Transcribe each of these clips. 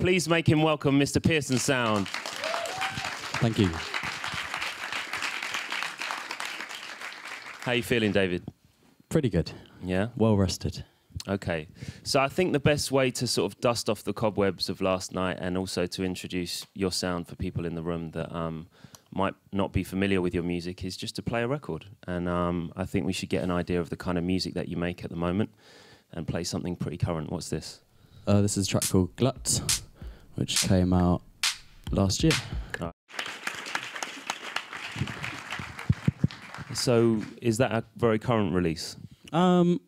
Please make him welcome Mr. Pearson Sound. Thank you. How you feeling, David? Pretty good. Yeah. Well rested. Okay. So I think the best way to sort of dust off the cobwebs of last night and also to introduce your sound for people in the room that um, might not be familiar with your music is just to play a record. And um, I think we should get an idea of the kind of music that you make at the moment and play something pretty current. What's this? Uh, this is a track called Glut, which came out last year. So is that a very current release? Um,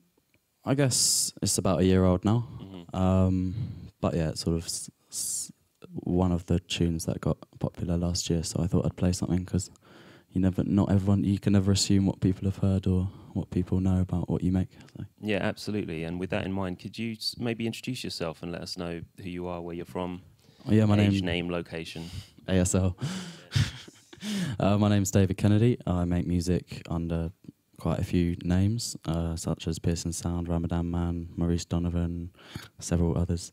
I guess it's about a year old now. Mm-hmm. Um, but yeah, it's sort of s- s- one of the tunes that got popular last year. So I thought I'd play something because you never, not everyone, you can never assume what people have heard or what people know about what you make. So. Yeah, absolutely. And with that in mind, could you s- maybe introduce yourself and let us know who you are, where you're from, yeah, my age, name name, location? ASL. uh, my name's David Kennedy. I make music under quite a few names, uh, such as Pearson Sound, Ramadanman, Maurice Donovan, several others.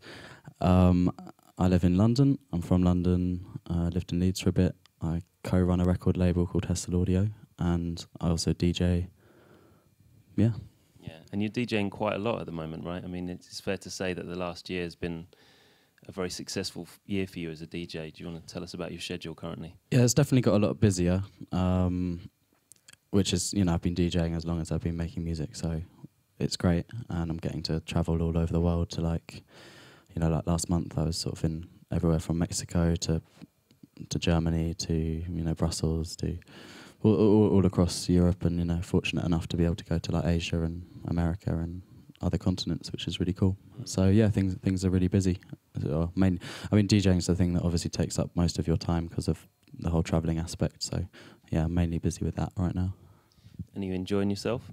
Um, I live in London. I'm from London. I lived in Leeds for a bit. I co-run a record label called Hessle Audio, and I also DJ. Yeah, Yeah, and you're DJing quite a lot at the moment, right? I mean, it's fair to say that the last year has been a very successful year for you as a DJ. Do you want to tell us about your schedule currently? yeah. It's definitely got a lot busier. Um, which is, you know, I've been DJing as long as I've been making music, so it's great, and I'm getting to travel all over the world to like, you know, like last month I was sort of in everywhere from Mexico to to Germany to you know Brussels to all, all, all across Europe, and you know, fortunate enough to be able to go to like Asia and America and other continents, which is really cool. So yeah, things things are really busy. So, main, I mean, DJing is the thing that obviously takes up most of your time because of the whole traveling aspect. So yeah, I'm mainly busy with that right now. And are you enjoying yourself?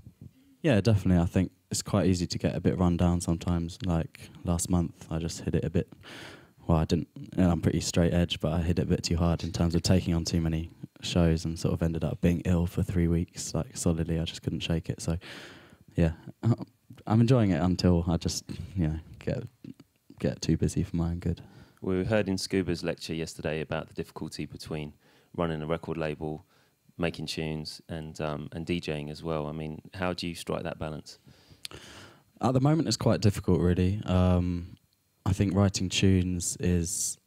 Yeah, definitely. I think it's quite easy to get a bit run down sometimes. Like last month, I just hit it a bit. Well, I didn't. You know, I'm pretty straight edge, but I hit it a bit too hard in terms of taking on too many shows, and sort of ended up being ill for three weeks, like solidly. I just couldn't shake it. So, yeah, I'm enjoying it until I just, you know, get get too busy for my own good. We heard in Scuba's lecture yesterday about the difficulty between running a record label, making tunes, and um, and DJing as well. I mean, how do you strike that balance? At the moment, it's quite difficult, really. Um, I think writing tunes is.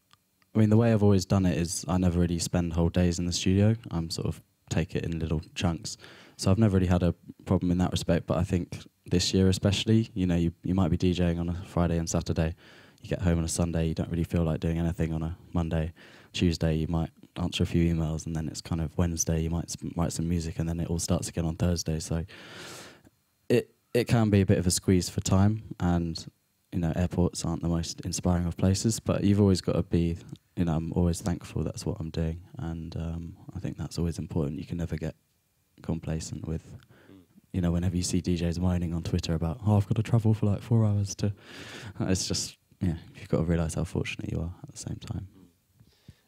I mean, the way I've always done it is I never really spend whole days in the studio. I'm sort of take it in little chunks. So I've never really had a problem in that respect. But I think this year, especially, you know, you, you might be DJing on a Friday and Saturday. You get home on a Sunday, you don't really feel like doing anything on a Monday. Tuesday, you might answer a few emails, and then it's kind of Wednesday, you might write some music, and then it all starts again on Thursday. So it it can be a bit of a squeeze for time, and you know airports aren't the most inspiring of places, but you've always got to be. You know, I'm always thankful that's what I'm doing, and um, I think that's always important. You can never get complacent with. You know, whenever you see DJs moaning on Twitter about, oh, I've got to travel for like four hours to, it's just, yeah, you've got to realise how fortunate you are at the same time.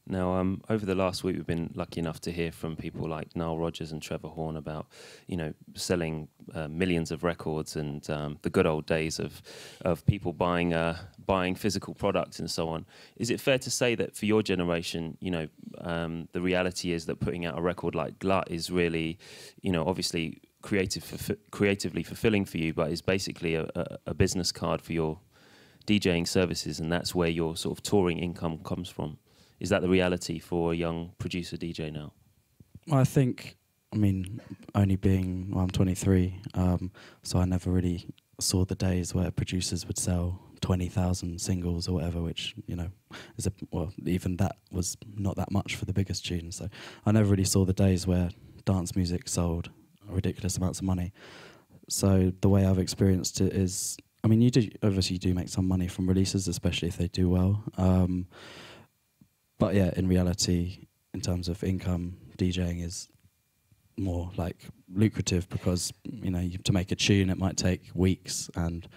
Now, um, over the last week, we've been lucky enough to hear from people like Nile Rodgers and Trevor Horn about, you know, selling uh, millions of records and um, the good old days of of people buying uh, buying physical products and so on. Is it fair to say that for your generation, you know, um, the reality is that putting out a record like Glut is really, you know, obviously creative, fulfi- creatively fulfilling for you, but is basically a, a, a business card for your DJing services, and that's where your sort of touring income comes from. Is that the reality for a young producer DJ now? Well, I think, I mean, only being, well, I'm 23, um, so I never really saw the days where producers would sell 20,000 singles or whatever, which, you know, is a, well, even that was not that much for the biggest tunes. So I never really saw the days where dance music sold ridiculous amounts of money. So the way I've experienced it is, I mean, you do, obviously you do make some money from releases, especially if they do well. Um, but yeah, in reality, in terms of income, DJing is more like lucrative because you know you, to make a tune it might take weeks, and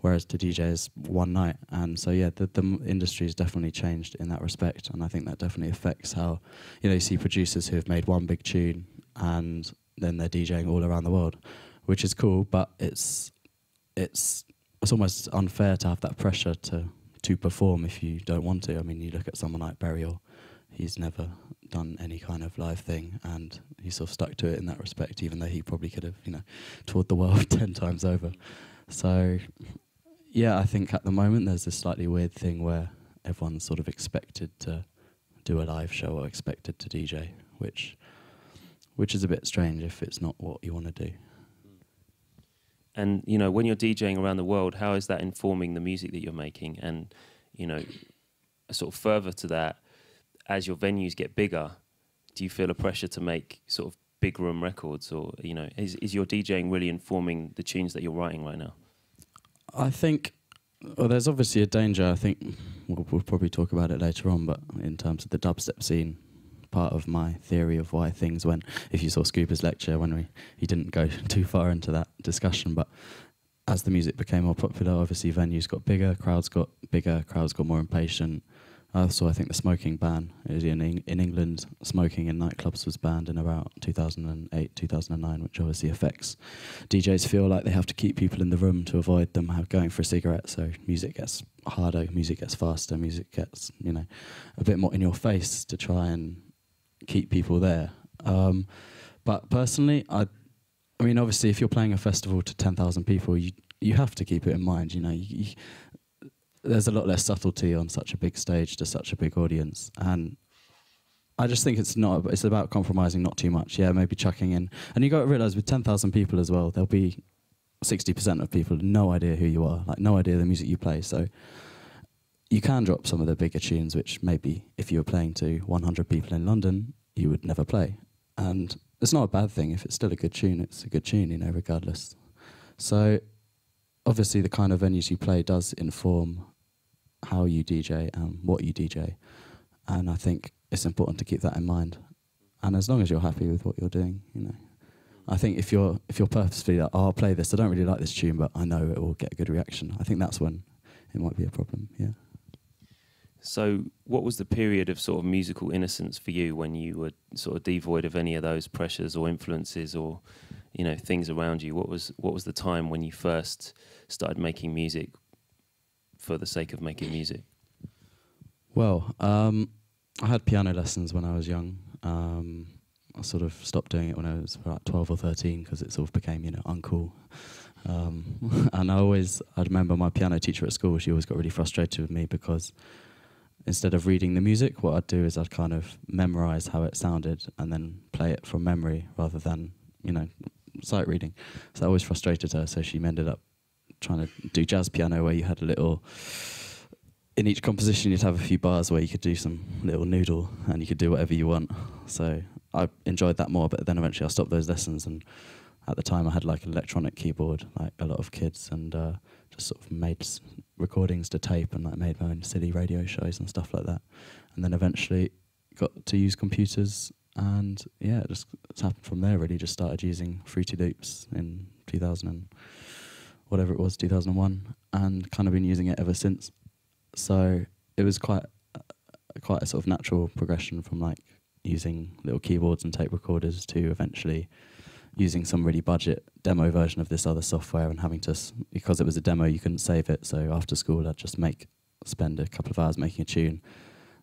whereas to DJ is one night. And so yeah, the the industry has definitely changed in that respect, and I think that definitely affects how you know you see producers who have made one big tune and then they're DJing all around the world, which is cool, but it's it's it's almost unfair to have that pressure to to perform if you don't want to. I mean, you look at someone like Burial, he's never done any kind of live thing, and he's sort of stuck to it in that respect, even though he probably could have, you know, toured the world ten times over. So, yeah, I think at the moment there's this slightly weird thing where everyone's sort of expected to do a live show or expected to DJ, which which is a bit strange if it's not what you want to do. And you know, when you're DJing around the world, how is that informing the music that you're making? And you know, sort of further to that, as your venues get bigger, do you feel a pressure to make sort of big room records, or you know, is is your DJing really informing the tunes that you're writing right now? I think well, there's obviously a danger. I think we'll, we'll probably talk about it later on, but in terms of the dubstep scene, part of my theory of why things went. If you saw Scuba's lecture when we he didn't go too far into that discussion, but as the music became more popular, obviously venues got bigger, crowds got bigger, crowds got more impatient, uh, also, I think the smoking ban in in England. Smoking in nightclubs was banned in about 2008, 2009, which obviously affects DJs. Feel like they have to keep people in the room to avoid them going for a cigarette. So music gets harder, music gets faster, music gets you know a bit more in your face to try and keep people there. Um, but personally, I, I mean, obviously, if you're playing a festival to 10,000 people, you you have to keep it in mind. You know, you, there's a lot less subtlety on such a big stage to such a big audience, and I just think it's not. It's about compromising not too much. Yeah, maybe chucking in, and you got to realize with ten thousand people as well, there'll be sixty percent of people no idea who you are, like no idea the music you play. So you can drop some of the bigger tunes, which maybe if you were playing to 100 people in London, you would never play. And it's not a bad thing if it's still a good tune. It's a good tune, you know, regardless. So obviously, the kind of venues you play does inform how you DJ and what you DJ. And I think it's important to keep that in mind. And as long as you're happy with what you're doing, you know. I think if you're if you're purposefully like, oh, I'll play this, I don't really like this tune, but I know it will get a good reaction. I think that's when it might be a problem. Yeah. So, what was the period of sort of musical innocence for you when you were sort of devoid of any of those pressures or influences or, you know, things around you? What was what was the time when you first started making music? for the sake of making music? Well, um, I had piano lessons when I was young. Um, I sort of stopped doing it when I was about 12 or 13 because it sort of became, you know, uncool. Um, and I always, I remember my piano teacher at school, she always got really frustrated with me because instead of reading the music, what I'd do is I'd kind of memorize how it sounded and then play it from memory rather than, you know, sight reading. So that always frustrated her, so she ended up trying to do jazz piano where you had a little in each composition you'd have a few bars where you could do some little noodle and you could do whatever you want. So I enjoyed that more, but then eventually I stopped those lessons and at the time I had like an electronic keyboard, like a lot of kids, and uh, sort of made recordings to tape and like made my own silly radio shows and stuff like that. And then eventually got to use computers and yeah, it just it's happened from there really. Just started using Fruity Loops in 2000. And whatever it was, 2001, and kind of been using it ever since. So it was quite uh, quite a sort of natural progression from like using little keyboards and tape recorders to eventually using some really budget demo version of this other software and having to because it was a demo you couldn't save it so after school I'd just make spend a couple of hours making a tune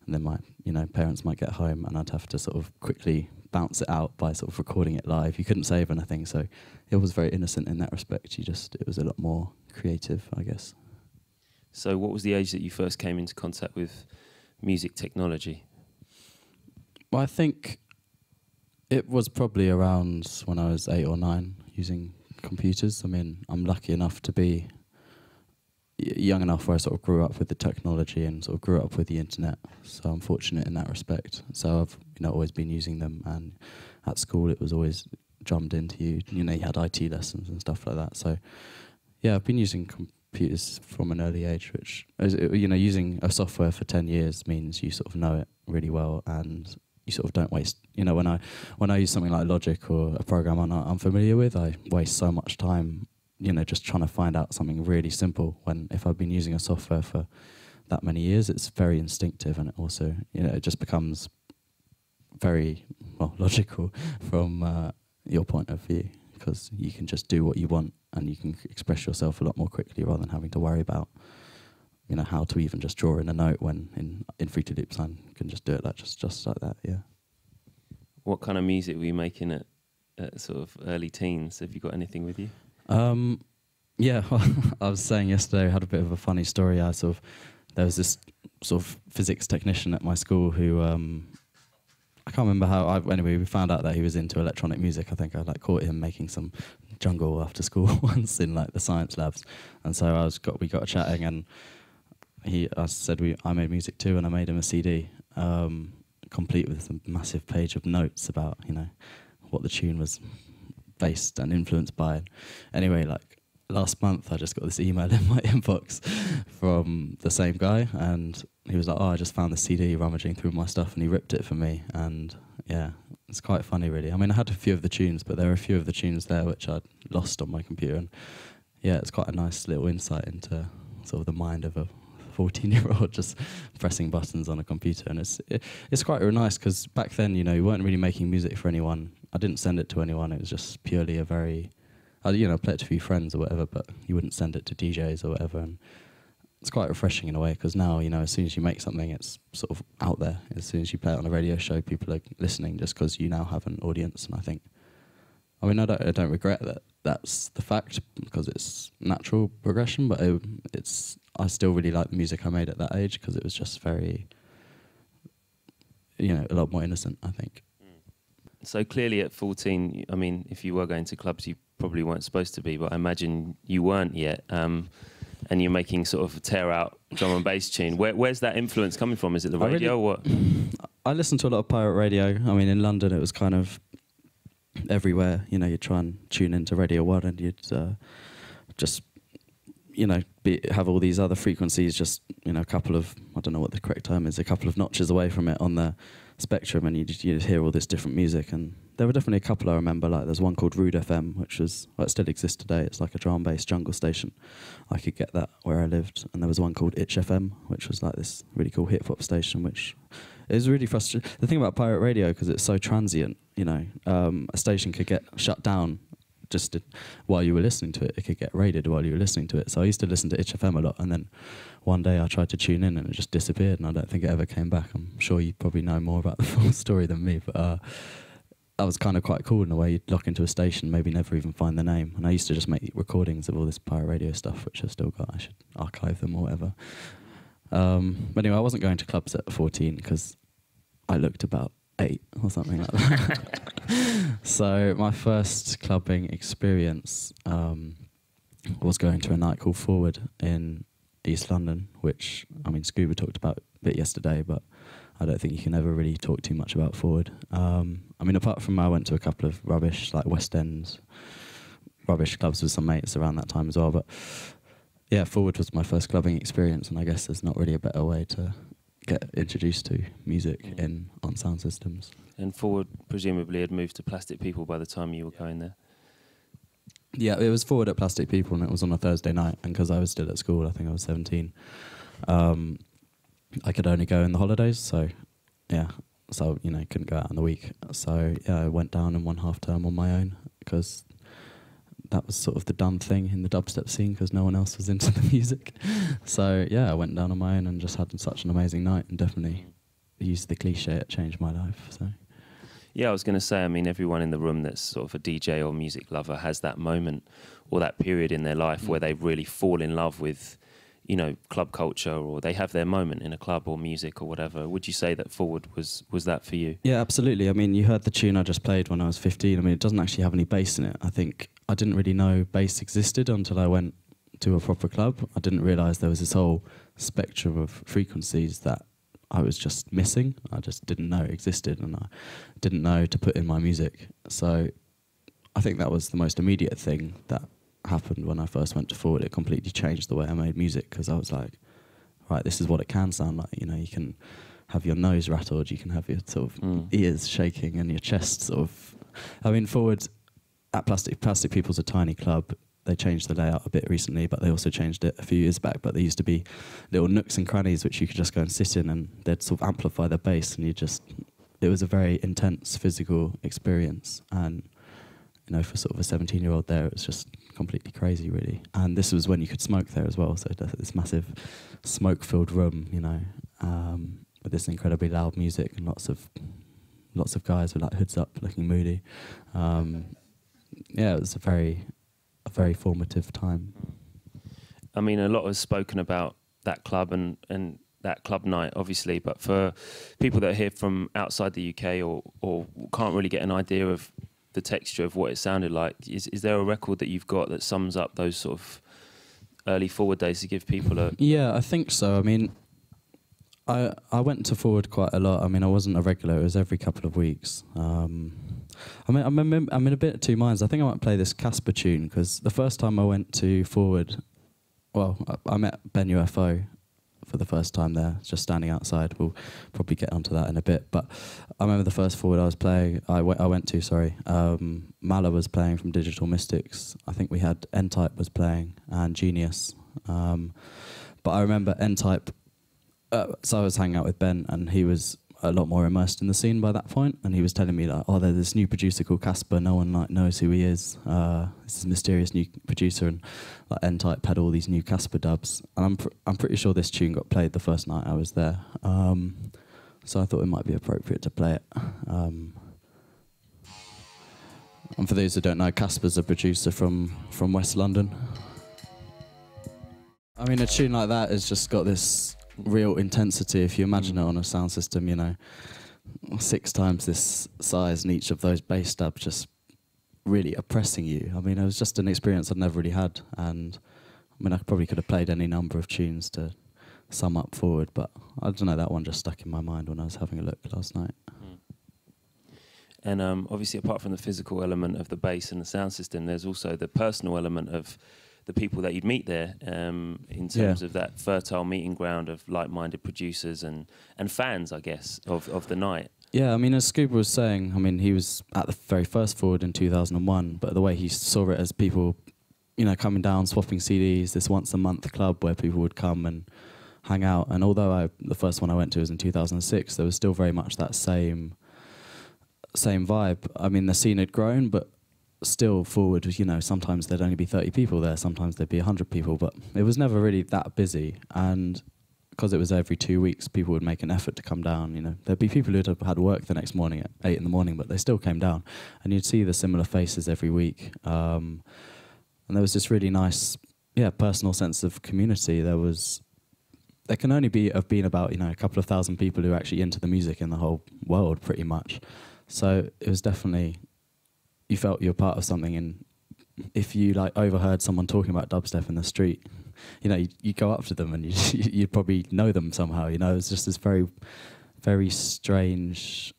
and then my you know parents might get home and I'd have to sort of quickly bounce it out by sort of recording it live. You couldn't save anything, so it was very innocent in that respect. You just it was a lot more creative, I guess. So, what was the age that you first came into contact with music technology? Well, I think it was probably around when I was eight or nine using computers. I mean, I'm lucky enough to be young enough where I sort of grew up with the technology and sort of grew up with the internet. So I'm fortunate in that respect. So I've you know always been using them, and at school it was always drummed into you. You know, you had IT lessons and stuff like that. So yeah, I've been using computers from an early age, which is, you know, using a software for ten years means you sort of know it really well and. You sort of don't waste, you know. When I when I use something like Logic or a program I'm not unfamiliar with, I waste so much time you know, just trying to find out something really simple. When if I've been using a software for that many years, it's very instinctive, and it also, you know, it just becomes very well logical from uh, your point of view because you can just do what you want and you can express yourself a lot more quickly rather than having to worry about you know how to even just draw in a note when in in Fruity Loops I can just do it like just just like that. Yeah. What kind of music were you making at, at sort of early teens? Have you got anything with you? Um, yeah, I was saying yesterday I had a bit of a funny story. I sort of there was this sort of physics technician at my school who um, I can't remember how. I, anyway, we found out that he was into electronic music. I think I like caught him making some jungle after school once in like the science labs, and so I was got we got chatting and he I said we I made music too and I made him a CD, um, complete with a massive page of notes about you know what the tune was based and influenced by. Anyway, like last month, I just got this email in my inbox from the same guy, and he was like, "Oh, I just found the CD rummaging through my stuff, and he ripped it for me." And yeah, it's quite funny, really. I mean, I had a few of the tunes, but there are a few of the tunes there which I'd lost on my computer, and yeah, it's quite a nice little insight into sort of the mind of a 14 year old just pressing buttons on a computer and it's it, it's quite nice because back then you know you weren't really making music for anyone. I didn't send it to anyone. It was just purely a very I you know play it to a few friends or whatever but you wouldn't send it to DJs or whatever and it's quite refreshing in a way because now you know as soon as you make something it's sort of out there. As soon as you play it on a radio show people are listening just because you now have an audience and I think I mean I don't I don't regret that that's the fact because it's natural progression but it, it's I still really like the music I made at that age because it was just very, you know, a lot more innocent. I think. So clearly, at fourteen, I mean, if you were going to clubs, you probably weren't supposed to be, but I imagine you weren't yet. Um, and you're making sort of a tear out drum and bass tune. Where, where's that influence coming from? Is it the radio really, or what? I listened to a lot of pirate radio. I mean, in London, it was kind of everywhere. You know, you'd try and tune into Radio One, and you'd uh, just you know, be, have all these other frequencies just, you know, a couple of, I don't know what the correct term is, a couple of notches away from it on the spectrum and you just, you hear all this different music. And there were definitely a couple I remember, like there's one called Rude FM, which was, well, it still exists today. It's like a drum based jungle station. I could get that where I lived. And there was one called Itch FM, which was like this really cool hip hop station, which is really frustrating. The thing about pirate radio, because it's so transient, you know, um, a station could get shut down just to, while you were listening to it, it could get raided while you were listening to it. So I used to listen to Itch FM a lot, and then one day I tried to tune in and it just disappeared, and I don't think it ever came back. I'm sure you probably know more about the full story than me, but uh, that was kind of quite cool in a way. You'd lock into a station, maybe never even find the name. And I used to just make recordings of all this pirate radio stuff, which I've still got. I should archive them or whatever. Um, but anyway, I wasn't going to clubs at 14 because I looked about eight or something like that. so my first clubbing experience um, was going to a night called Forward in East London, which I mean Scuba talked about a bit yesterday, but I don't think you can ever really talk too much about Forward. Um, I mean, apart from I went to a couple of rubbish like West Ends rubbish clubs with some mates around that time as well, but yeah, Forward was my first clubbing experience, and I guess there's not really a better way to get introduced to music mm. in on sound systems. And Forward presumably had moved to Plastic People by the time you were going there. Yeah, it was Forward at Plastic People, and it was on a Thursday night. And because I was still at school, I think I was 17. Um, I could only go in the holidays, so yeah, so you know couldn't go out on the week. So yeah, I went down in one half term on my own because that was sort of the done thing in the dubstep scene because no one else was into the music. so yeah, I went down on my own and just had such an amazing night and definitely used the cliche it changed my life. So. Yeah, I was going to say, I mean, everyone in the room that's sort of a DJ or music lover has that moment or that period in their life mm. where they really fall in love with, you know, club culture or they have their moment in a club or music or whatever. Would you say that Forward was was that for you? Yeah, absolutely. I mean, you heard the tune I just played when I was 15. I mean, it doesn't actually have any bass in it. I think I didn't really know bass existed until I went to a proper club. I didn't realize there was this whole spectrum of frequencies that I was just missing. I just didn't know existed, and I didn't know to put in my music. So I think that was the most immediate thing that happened when I first went to Forward. It completely changed the way I made music because I was like, right, this is what it can sound like. You know, you can have your nose rattled, you can have your sort of mm. ears shaking, and your chest sort of. I mean, Forward at Plastic Plastic People's a tiny club. They changed the layout a bit recently, but they also changed it a few years back. But there used to be little nooks and crannies which you could just go and sit in, and they'd sort of amplify the bass, and you just. It was a very intense physical experience, and you know, for sort of a 17 year old there, it was just completely crazy, really. And this was when you could smoke there as well, so this massive smoke filled room, you know, um, with this incredibly loud music and lots of lots of guys with like hoods up, looking moody. Um, yeah, it was a very a very formative time. I mean, a lot has spoken about that club and and that club night, obviously, but for people that are here from outside the UK or or can't really get an idea of the texture of what it sounded like. Is is there a record that you've got that sums up those sort of early forward days to give people a? Yeah, I think so. I mean, I I went to forward quite a lot. I mean, I wasn't a regular; it was every couple of weeks. Um, I mean, I'm in, I'm in a bit of two minds. I think I might play this Caspa tune because the first time I went to forward, well, I, I met Ben UFO for the first time there, just standing outside. We'll probably get onto that in a bit. But I remember the first forward I was playing, I, I went to, sorry, um, Mala was playing from Digital Mystikz. I think we had N-Type was playing and Geeneus. Um, but I remember N-Type, uh, so I was hanging out with Ben and he was a lot more immersed in the scene by that point, and he was telling me like, "Oh, there's this new producer called Caspa. No one like knows who he is. Uh, this is mysterious new producer." And like N-Type had all these new Caspa dubs, and I'm pr- I'm pretty sure this tune got played the first night I was there. Um, so I thought it might be appropriate to play it. Um, and for those who don't know, Caspa's a producer from from West London. I mean, a tune like that has just got this real intensity. If you imagine mm. it on a sound system, you know, six times this size, and each of those bass dubs just really oppressing you. I mean, it was just an experience I'd never really had, and I mean, I probably could have played any number of tunes to sum up forward, but I don't know. That one just stuck in my mind when I was having a look last night. Mm. And um, obviously, apart from the physical element of the bass and the sound system, there's also the personal element of the people that you'd meet there um, in terms yeah. of that fertile meeting ground of like-minded producers and, and fans, I guess, of, of the night. Yeah, I mean, as Scuba was saying, I mean, he was at the very first Forward in 2001, but the way he saw it as people, you know, coming down, swapping CDs, this once a month club where people would come and hang out. And although I, the first one I went to was in 2006, there was still very much that same same vibe. I mean, the scene had grown, but still forward, you know, sometimes there'd only be 30 people there, sometimes there'd be 100 people, but it was never really that busy. And because it was every two weeks, people would make an effort to come down. You know, there'd be people who'd have had work the next morning at eight in the morning, but they still came down, and you'd see the similar faces every week. Um, and there was this really nice, yeah, personal sense of community. There was, there can only be have been about you know a couple of thousand people who are actually into the music in the whole world, pretty much. So it was definitely you felt you were part of something and if you like overheard someone talking about dubstep in the street you know you, you go up to them and you you'd probably know them somehow you know it's just this very very strange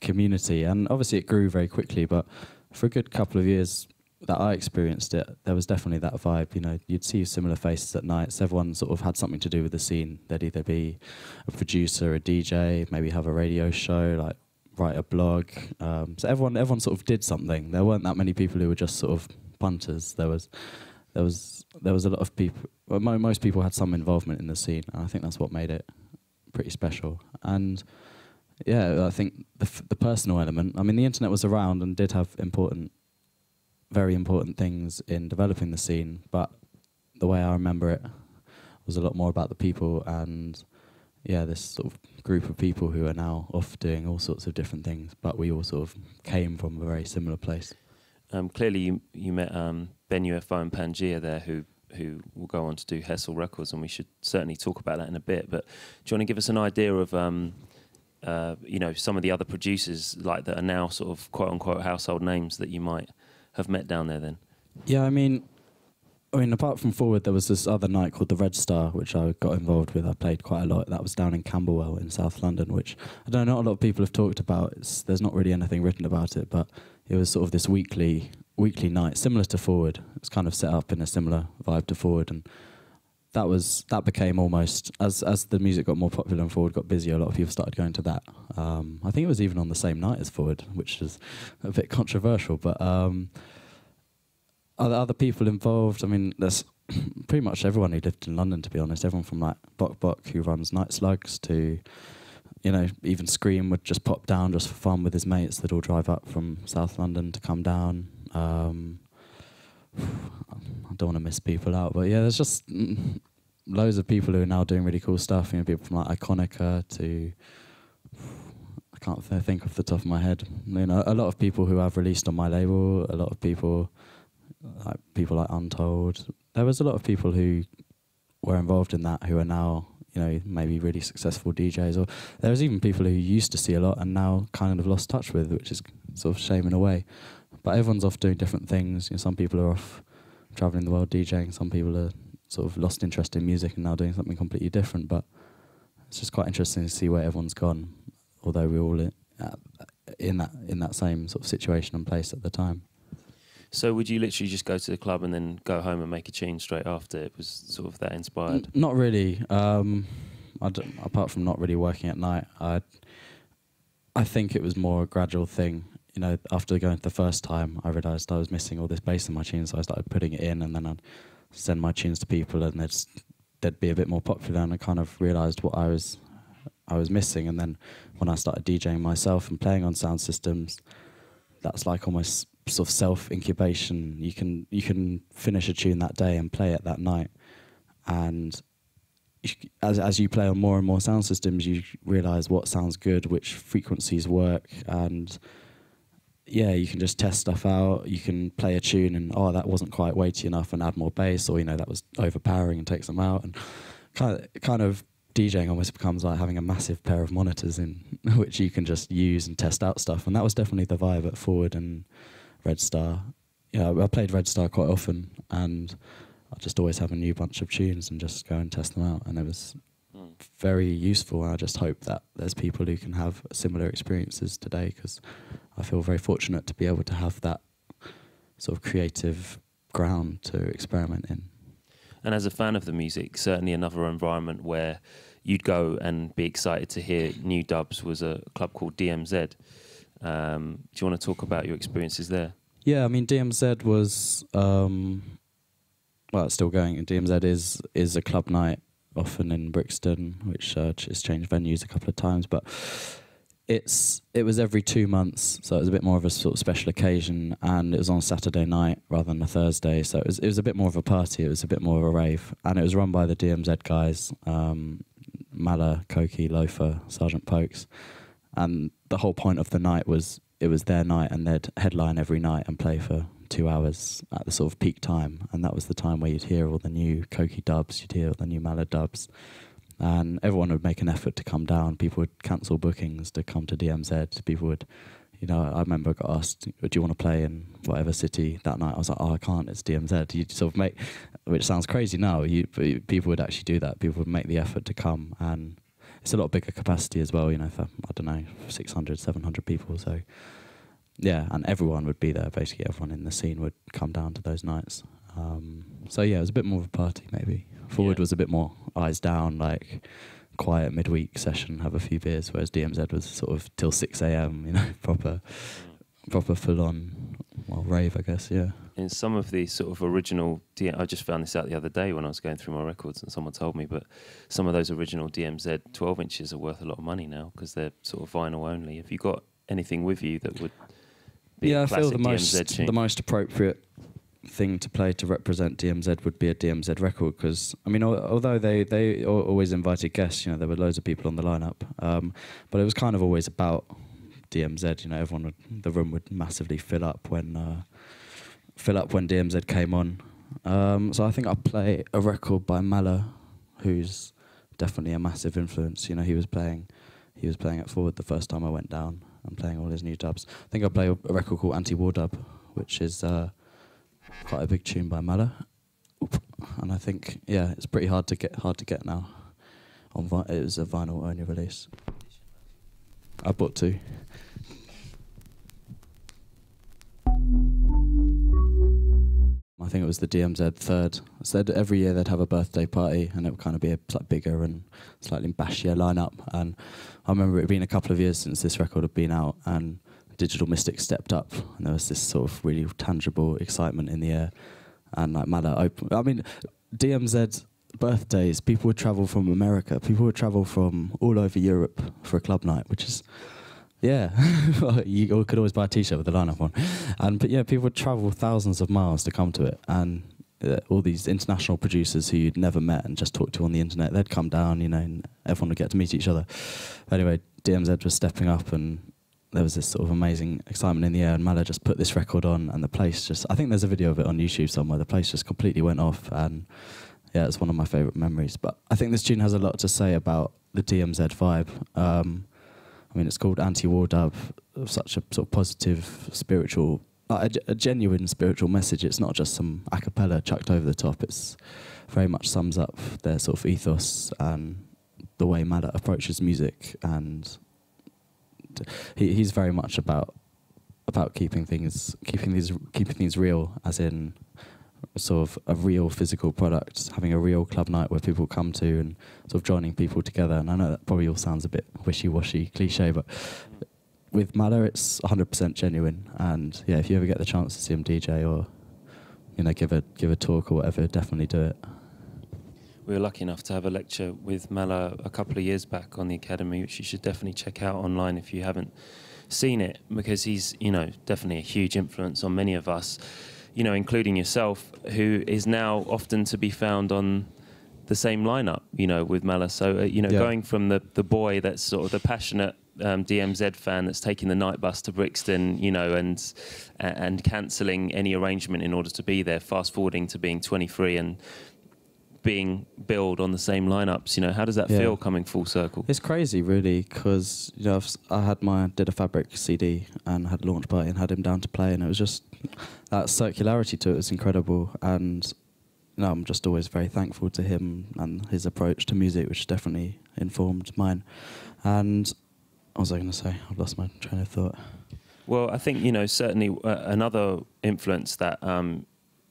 community and obviously it grew very quickly but for a good couple of years that I experienced it, there was definitely that vibe. You know, you'd see similar faces at nights. Everyone sort of had something to do with the scene. They'd either be a producer, a DJ, maybe have a radio show, like write a blog. Um, so everyone everyone sort of did something. There weren't that many people who were just sort of punters. There was there was there was a lot of people. Well, mo- most people had some involvement in the scene, and I think that's what made it pretty special. And yeah, I think the the personal element. I mean, the internet was around and did have important, very important things in developing the scene, but the way I remember it was a lot more about the people and yeah, this sort of group of people who are now off doing all sorts of different things, but we all sort of came from a very similar place. Um, clearly, you, you met um, Ben UFO and Pangaea there, who who will go on to do Hessle Records, and we should certainly talk about that in a bit. But do you want to give us an idea of um, uh, you know some of the other producers like that are now sort of quote unquote household names that you might have met down there? Then, yeah, I mean, I mean, apart from forward, there was this other night called the Redstar, which I got involved with. I played quite a lot. That was down in Camberwell in South London, which I don't know, not a lot of people have talked about. It's, there's not really anything written about it, but it was sort of this weekly weekly night, similar to Forward. It's kind of set up in a similar vibe to Forward, and that was that became almost as as the music got more popular and Forward got busier. A lot of people started going to that. Um, I think it was even on the same night as Forward, which is a bit controversial, but. Um, other other people involved. I mean, there's pretty much everyone who lived in London, to be honest. Everyone from like Bok Bok, who runs Night Slugs, to you know, even Skream would just pop down just for fun with his mates. They'd all drive up from South London to come down. Um, I don't want to miss people out, but yeah, there's just loads of people who are now doing really cool stuff. You know, people from like Ikonika to I can't th- think off the top of my head. You know, a lot of people who have released on my label. A lot of people, like people like Untold. There was a lot of people who were involved in that who are now, you know, maybe really successful DJs. Or there was even people who used to see a lot and now kind of lost touch with, which is sort of shame in a way. But everyone's off doing different things. You know, some people are off traveling the world DJing. Some people are sort of lost interest in music and now doing something completely different. But it's just quite interesting to see where everyone's gone, although we're all in, uh, in that in that same sort of situation and place at the time. So would you literally just go to the club and then go home and make a tune straight after? It was sort of that inspired. N- not really. Um, apart from not really working at night, I I think it was more a gradual thing. You know, after going the first time, I realised I was missing all this bass in my tunes, so I started putting it in, and then I'd send my tunes to people, and they'd they'd be a bit more popular, and I kind of realised what I was I was missing. And then when I started DJing myself and playing on sound systems, that's like almost sort of self incubation. You can you can finish a tune that day and play it that night, and as as you play on more and more sound systems, you realize what sounds good, which frequencies work, and yeah, you can just test stuff out. You can play a tune and oh, that wasn't quite weighty enough, and add more bass, or you know that was overpowering and takes them out, and kind of kind of DJing almost becomes like having a massive pair of monitors in which you can just use and test out stuff, and that was definitely the vibe at Forward and Redstar. Yeah, I played Redstar quite often, and I just always have a new bunch of tunes and just go and test them out, and it was very useful. And I just hope that there's people who can have similar experiences today because I feel very fortunate to be able to have that sort of creative ground to experiment in. And as a fan of the music, certainly another environment where you'd go and be excited to hear new dubs was a club called DMZ. Um, do you want to talk about your experiences there? Yeah, I mean DMZ was um, well, it's still going. DMZ is is a club night often in Brixton, which uh, has changed venues a couple of times, but it's it was every two months, so it was a bit more of a sort of special occasion, and it was on Saturday night rather than a Thursday, so it was it was a bit more of a party. It was a bit more of a rave, and it was run by the DMZ guys, um, Mala, Coki, Loefah, Sergeant Pokes, and the whole point of the night was it was their night, and they'd headline every night and play for two hours at the sort of peak time, and that was the time where you'd hear all the new Coki dubs, you'd hear all the new Mala dubs and everyone would make an effort to come down. People would cancel bookings to come to DMZ. People would, you know, I remember I got asked, "Do you want to play in whatever city that night?" I was like, "Oh, I can't. It's DMZ." You sort of make, which sounds crazy now. You people would actually do that. People would make the effort to come, and it's a lot bigger capacity as well. You know, for I don't know, 600, 700 people. So yeah, and everyone would be there. Basically, everyone in the scene would come down to those nights. Um, so yeah, it was a bit more of a party maybe. Forward yeah. was a bit more eyes down, like quiet midweek session, have a few beers, whereas DMZ was sort of till six a.m. You know, proper, mm. proper full on, well, rave, I guess. Yeah. In some of the sort of original, I just found this out the other day when I was going through my records, and someone told me, but some of those original DMZ 12 inches are worth a lot of money now because they're sort of vinyl only. Have you got anything with you that would? be yeah, I feel the most the most appropriate thing to play to represent DMZ would be a DMZ record because I mean, although they they always invited guests, you know, there were loads of people on the lineup, um, but it was kind of always about DMZ. You know, everyone would the room would massively fill up when uh, fill up when DMZ came on. Um, so I think I'll play a record by Mala, who's definitely a massive influence. You know, he was playing he was playing it forward the first time I went down and playing all his new dubs. I think I'll play a, record called Anti War Dub, which is uh, quite a big tune by Mala. And I think yeah, it's pretty hard to get hard to get now. On it was a vinyl only release. I bought two. I think it was the DMZ third. Said every year they'd have a birthday party and it would kind of be a like bigger and slightly bashier lineup. And I remember it being a couple of years since this record had been out, and Digital Mystikz stepped up, and there was this sort of really tangible excitement in the air, and like Mala. I mean, DMZ birthdays, people would travel from America, people would travel from all over Europe for a club night, which is Yeah, you could always buy a T-shirt with the lineup on, and but yeah, people would travel thousands of miles to come to it, and uh, all these international producers who you'd never met and just talked to on the internet, they'd come down, you know, and everyone would get to meet each other. Anyway, DMZ was stepping up, and there was this sort of amazing excitement in the air, and Mala just put this record on, and the place just—I think there's a video of it on YouTube somewhere. The place just completely went off, and yeah, it's one of my favourite memories. But I think this tune has a lot to say about the DMZ vibe. Um, I mean, it's called anti-war dub, such a sort of positive, spiritual, uh, a, a, genuine spiritual message. It's not just some a cappella chucked over the top. It's very much sums up their sort of ethos and the way Mala approaches music, and he, he's very much about about keeping things keeping these keeping things real, as in sort of a real physical product, having a real club night where people come to and sort of joining people together. And I know that probably all sounds a bit wishy-washy, cliche, but with Mala, it's 100% genuine. And yeah, if you ever get the chance to see him DJ or you know give a give a talk or whatever, definitely do it. We were lucky enough to have a lecture with Mala a couple of years back on the academy, which you should definitely check out online if you haven't seen it, because he's you know definitely a huge influence on many of us you know, including yourself, who is now often to be found on the same lineup, you know, with Mala. So, uh, you know, yeah. going from the, the boy that's sort of the passionate um, DMZ fan that's taking the night bus to Brixton, you know, and and cancelling any arrangement in order to be there, fast forwarding to being 23 and being billed on the same lineups. You know, how does that yeah. feel coming full circle? It's crazy, really, because you know I've, i had my did a Fabric CD and had a launch party and had him down to play, and it was just that circularity to it was incredible. And you know, I'm just always very thankful to him and his approach to music, which definitely informed mine. And what was I going to say? I've lost my train of thought. Well, I think you know certainly uh, another influence that um,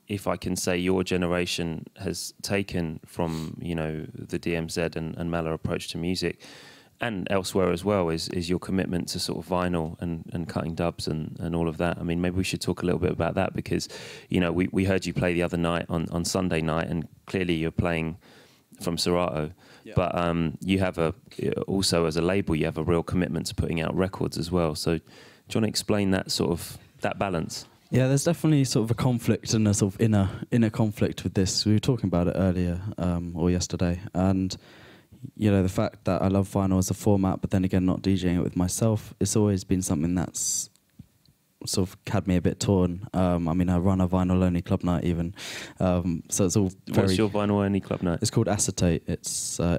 if I can say your generation has taken from you know the DMZ and, and approach to music, and elsewhere as well, is is your commitment to sort of vinyl and, and cutting dubs and, and all of that. I mean, maybe we should talk a little bit about that because you know we, we heard you play the other night on, on Sunday night, and clearly you're playing from Serato. Yeah. But um, you have a also as a label, you have a real commitment to putting out records as well. So, do you want to explain that sort of that balance? Yeah, there's definitely sort of a conflict and a sort of inner inner conflict with this. We were talking about it earlier um, or yesterday, and you know the fact that I love vinyl as a format, but then again not DJing it with myself. It's always been something that's sort of had me a bit torn. Um, I mean, I run a vinyl only club night even, um, so it's all. Very What's your vinyl only club night? It's called Acetate. It's uh,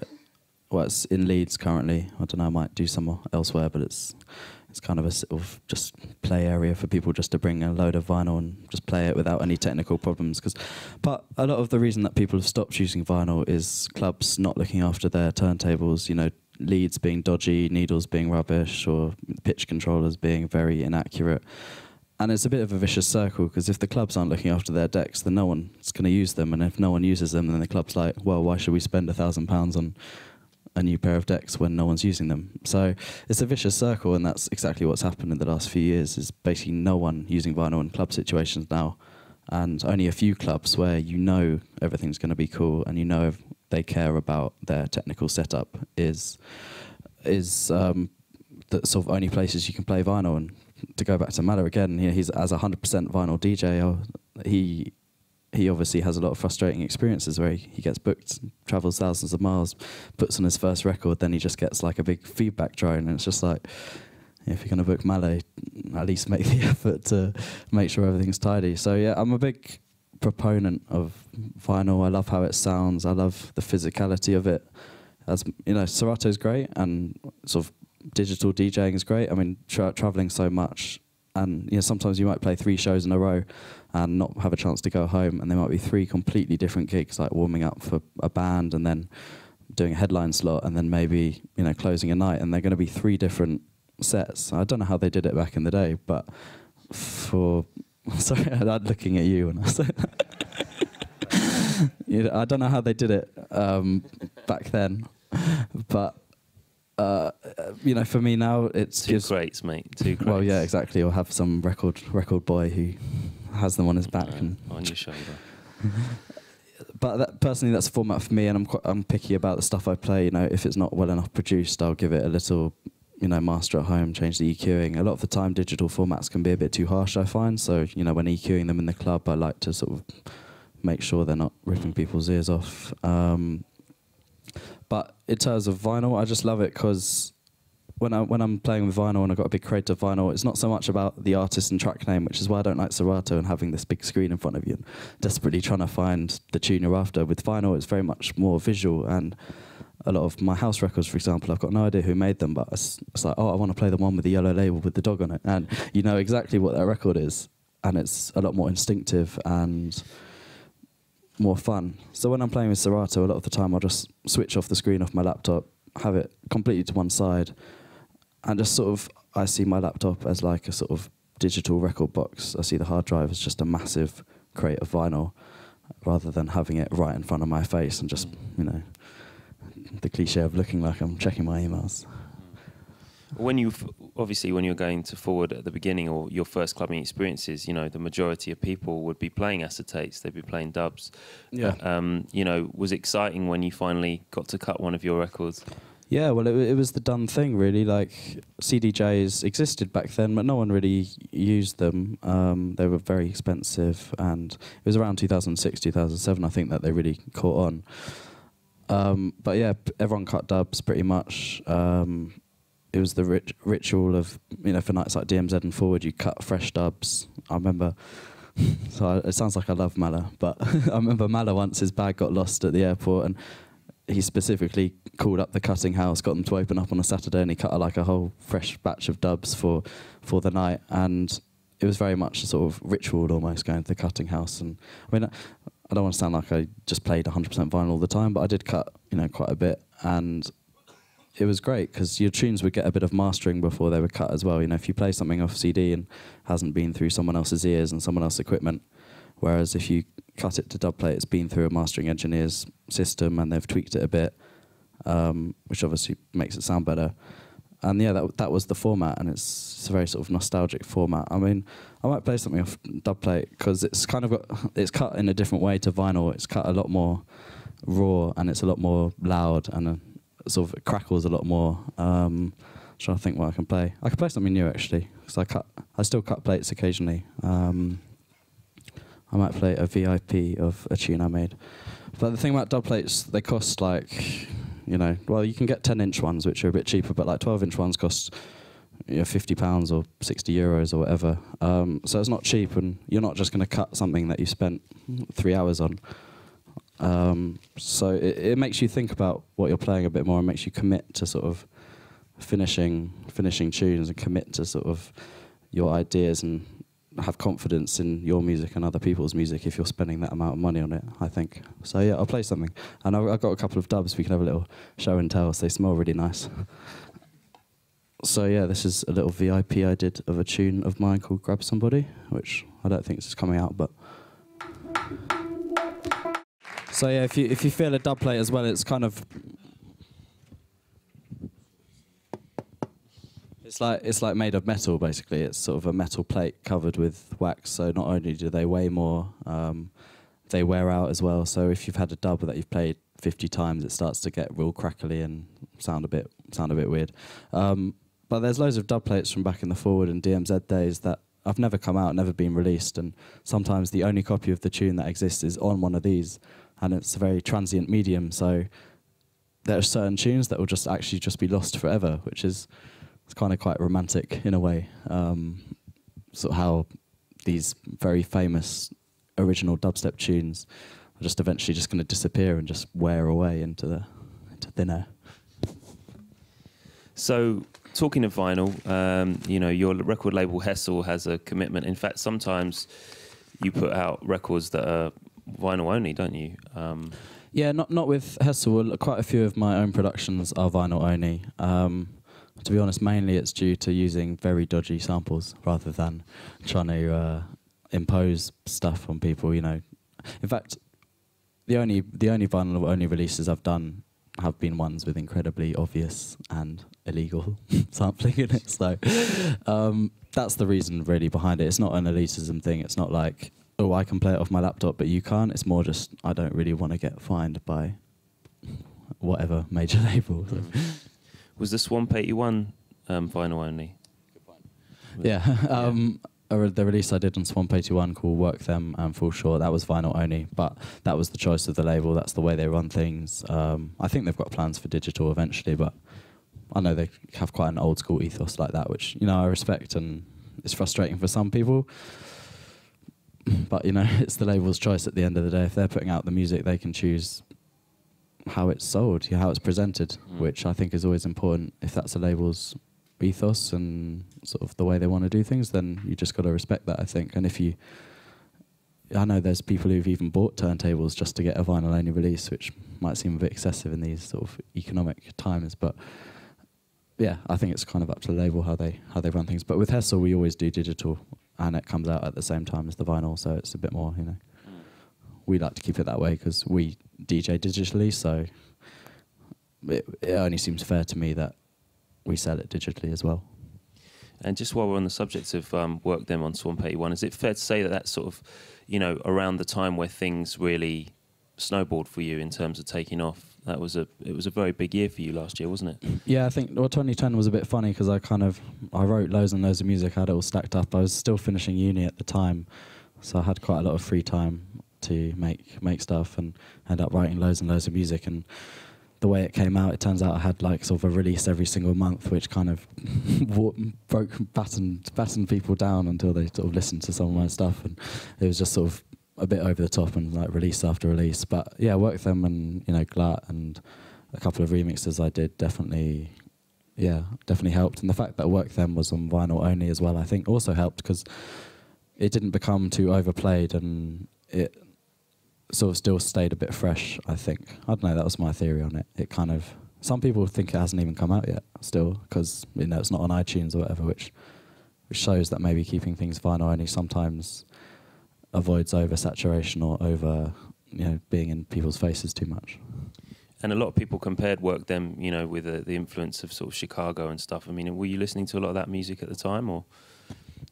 well, it's in Leeds currently. I don't know. I might do somewhere elsewhere, but it's it's kind of a sort of just play area for people just to bring a load of vinyl and just play it without any technical problems. Cause, but a lot of the reason that people have stopped using vinyl is clubs not looking after their turntables. You know, leads being dodgy, needles being rubbish, or pitch controllers being very inaccurate. And it's a bit of a vicious circle because if the clubs aren't looking after their decks, then no one's going to use them. And if no one uses them, then the club's like, well, why should we spend a thousand pounds on a new pair of decks when no one's using them. So it's a vicious circle, and that's exactly what's happened in the last few years. Is basically no one using vinyl in club situations now, and only a few clubs where you know everything's going to be cool and you know they care about their technical setup is is um, the sort of only places you can play vinyl. And to go back to Mala again, he's as a hundred percent vinyl DJ. Uh, he he obviously has a lot of frustrating experiences where he, he gets booked, travels thousands of miles, puts on his first record, then he just gets like a big feedback drone, and it's just like, if you're going to book Mala, at least make the effort to make sure everything's tidy. So yeah, I'm a big proponent of vinyl. I love how it sounds. I love the physicality of it. As you know, Serato's great, and sort of digital DJing is great. I mean, tra- traveling so much, and you know, sometimes you might play three shows in a row, and not have a chance to go home. And there might be three completely different gigs, like warming up for a band and then doing a headline slot and then maybe you know closing a night. And they're going to be three different sets. I don't know how they did it back in the day, but for sorry, I'm looking at you when I say that. you know, I don't know how they did it um, back then, but uh, you know, for me now, it's two just, greats, mate. Two greats. Well, yeah, exactly. Or have some record record boy who has them on his back and on your shoulder. but that, personally, that's a format for me, and I'm quite, I'm picky about the stuff I play. You know, if it's not well enough produced, I'll give it a little you know, master at home, change the EQing. A lot of the time, digital formats can be a bit too harsh, I find. So, you know, when EQing them in the club, I like to sort of make sure they're not ripping people's ears off. Um, but in terms of vinyl, I just love it because when I when I'm playing with vinyl and I've got a big crate of vinyl, it's not so much about the artist and track name, which is why I don't like Serato and having this big screen in front of you and desperately trying to find the tune you're after. With vinyl, it's very much more visual and a lot of my house records, for example, I've got no idea who made them, but it's, it's like, oh, I want to play the one with the yellow label with the dog on it, and you know exactly what that record is, and it's a lot more instinctive and more fun. So when I'm playing with Serato, a lot of the time I'll just switch off the screen off my laptop, have it completely to one side, and just sort of I see my laptop as like a sort of digital record box. I see the hard drive as just a massive crate of vinyl, rather than having it right in front of my face and just you know the cliche of looking like I'm checking my emails. When you obviously when you're going to forward at the beginning or your first clubbing experiences, you know the majority of people would be playing acetates, they'd be playing dubs. Yeah. Um, you know, was exciting when you finally got to cut one of your records. Yeah, well, it, it was the done thing, really. Like CDJs existed back then, but no one really used them. Um, they were very expensive, and it was around 2006, 2007, I think, that they really caught on. Um, but yeah, everyone cut dubs pretty much. Um, it was the rit- ritual of you know for nights like DMZ and Forward, you cut fresh dubs. I remember. so I, it sounds like I love Mala, but I remember Mala once his bag got lost at the airport, and he specifically called up the cutting house, got them to open up on a Saturday, and he cut like a whole fresh batch of dubs for for the night. And it was very much a sort of ritual almost going to the cutting house. And I mean, I don't want to sound like I just played 100% vinyl all the time, but I did cut, you know, quite a bit, and it was great because your tunes would get a bit of mastering before they were cut as well. You know, if you play something off CD and hasn't been through someone else's ears and someone else's equipment, whereas if you cut it to dub plate, it's been through a mastering engineer's system and they've tweaked it a bit, um, which obviously makes it sound better. And yeah, that that was the format, and it's, it's a very sort of nostalgic format. I mean, I might play something off dub plate because it's kind of got it's cut in a different way to vinyl. It's cut a lot more raw and it's a lot more loud and uh, sort of crackles a lot more. Um, trying to think what I can play. I can play something new actually because I cut. I still cut plates occasionally. Um, I might play a VIP of a tune I made. But the thing about dub plates, they cost like, you know, well, you can get 10 inch ones, which are a bit cheaper, but like 12 inch ones cost you know, 50 pounds or 60 euros or whatever. Um, so it's not cheap, and you're not just going to cut something that you spent three hours on. Um, so it, it makes you think about what you're playing a bit more and makes you commit to sort of finishing finishing tunes and commit to sort of your ideas and have confidence in your music and other people's music if you're spending that amount of money on it, I think. So yeah, I'll play something. And I've, I've got a couple of dubs we can have a little show and tell, so they smell really nice. so yeah, this is a little VIP I did of a tune of mine called Grab Somebody, which I don't think is coming out, but... So yeah, if you if you feel a dub plate as well, it's kind of It's like it's like made of metal basically. It's sort of a metal plate covered with wax. So not only do they weigh more, um, they wear out as well. So if you've had a dub that you've played 50 times, it starts to get real crackly and sound a bit sound a bit weird. Um, but there's loads of dub plates from back in the forward and DMZ days that I've never come out, never been released, and sometimes the only copy of the tune that exists is on one of these, and it's a very transient medium. So there are certain tunes that will just actually just be lost forever, which is it's kind of quite romantic in a way. Um, sort of how these very famous original dubstep tunes are just eventually just going to disappear and just wear away into the into thin air. So, talking of vinyl, um, you know, your record label Hessle has a commitment. In fact, sometimes you put out records that are vinyl only, don't you? Um, yeah, not not with Hessle. Quite a few of my own productions are vinyl only. Um, to be honest, mainly it's due to using very dodgy samples rather than trying to uh, impose stuff on people. You know, in fact, the only the only vinyl only releases I've done have been ones with incredibly obvious and illegal sampling in it. So um, that's the reason really behind it. It's not an elitism thing. It's not like oh I can play it off my laptop but you can't. It's more just I don't really want to get fined by whatever major label. So. Was the Swamp 81 um, vinyl only? Yeah. um, the release I did on Swamp 81 called Work Them and Fall Short, that was vinyl only, but that was the choice of the label. That's the way they run things. Um, I think they've got plans for digital eventually, but I know they have quite an old school ethos like that, which, you know, I respect and it's frustrating for some people. But, you know, it's the label's choice at the end of the day. If they're putting out the music, they can choose how it's sold, how it's presented, Mm. which I think is always important. If that's a label's ethos and sort of the way they want to do things, then you just got to respect that, I think. And if you, I know there's people who've even bought turntables just to get a vinyl only release, which might seem a bit excessive in these sort of economic times, but yeah, I think it's kind of up to the label how they how they run things. But with Hessle, we always do digital, and it comes out at the same time as the vinyl, so it's a bit more, you know. We like to keep it that way because we DJ digitally, so it, it only seems fair to me that we sell it digitally as well. And just while we're on the subject of um, work them on Swamp 81, is it fair to say that that's sort of, you know, around the time where things really snowballed for you in terms of taking off? That was a it was a very big year for you last year, wasn't it? Yeah, I think well, 2010 was a bit funny because I kind of I wrote loads and loads of music. I had it all stacked up. I was still finishing uni at the time, so I had quite a lot of free time to make make stuff and end up writing loads and loads of music. And the way it came out, it turns out I had like sort of a release every single month, which kind of broke battened battened people down until they sort of listened to some of my stuff, and it was just sort of a bit over the top and like release after release. But yeah, I work them and you know Glut and a couple of remixes I did definitely, yeah, definitely helped. And the fact that Work Them was on vinyl only as well, I think, also helped because it didn't become too overplayed and it sort of still stayed a bit fresh. I think I don't know. That was my theory on it. It kind of some people think it hasn't even come out yet, still, because you know it's not on iTunes or whatever, which which shows that maybe keeping things vinyl only sometimes avoids oversaturation or over you know being in people's faces too much. And a lot of people compared work them, you know, with the, the influence of sort of Chicago and stuff. I mean, were you listening to a lot of that music at the time, or?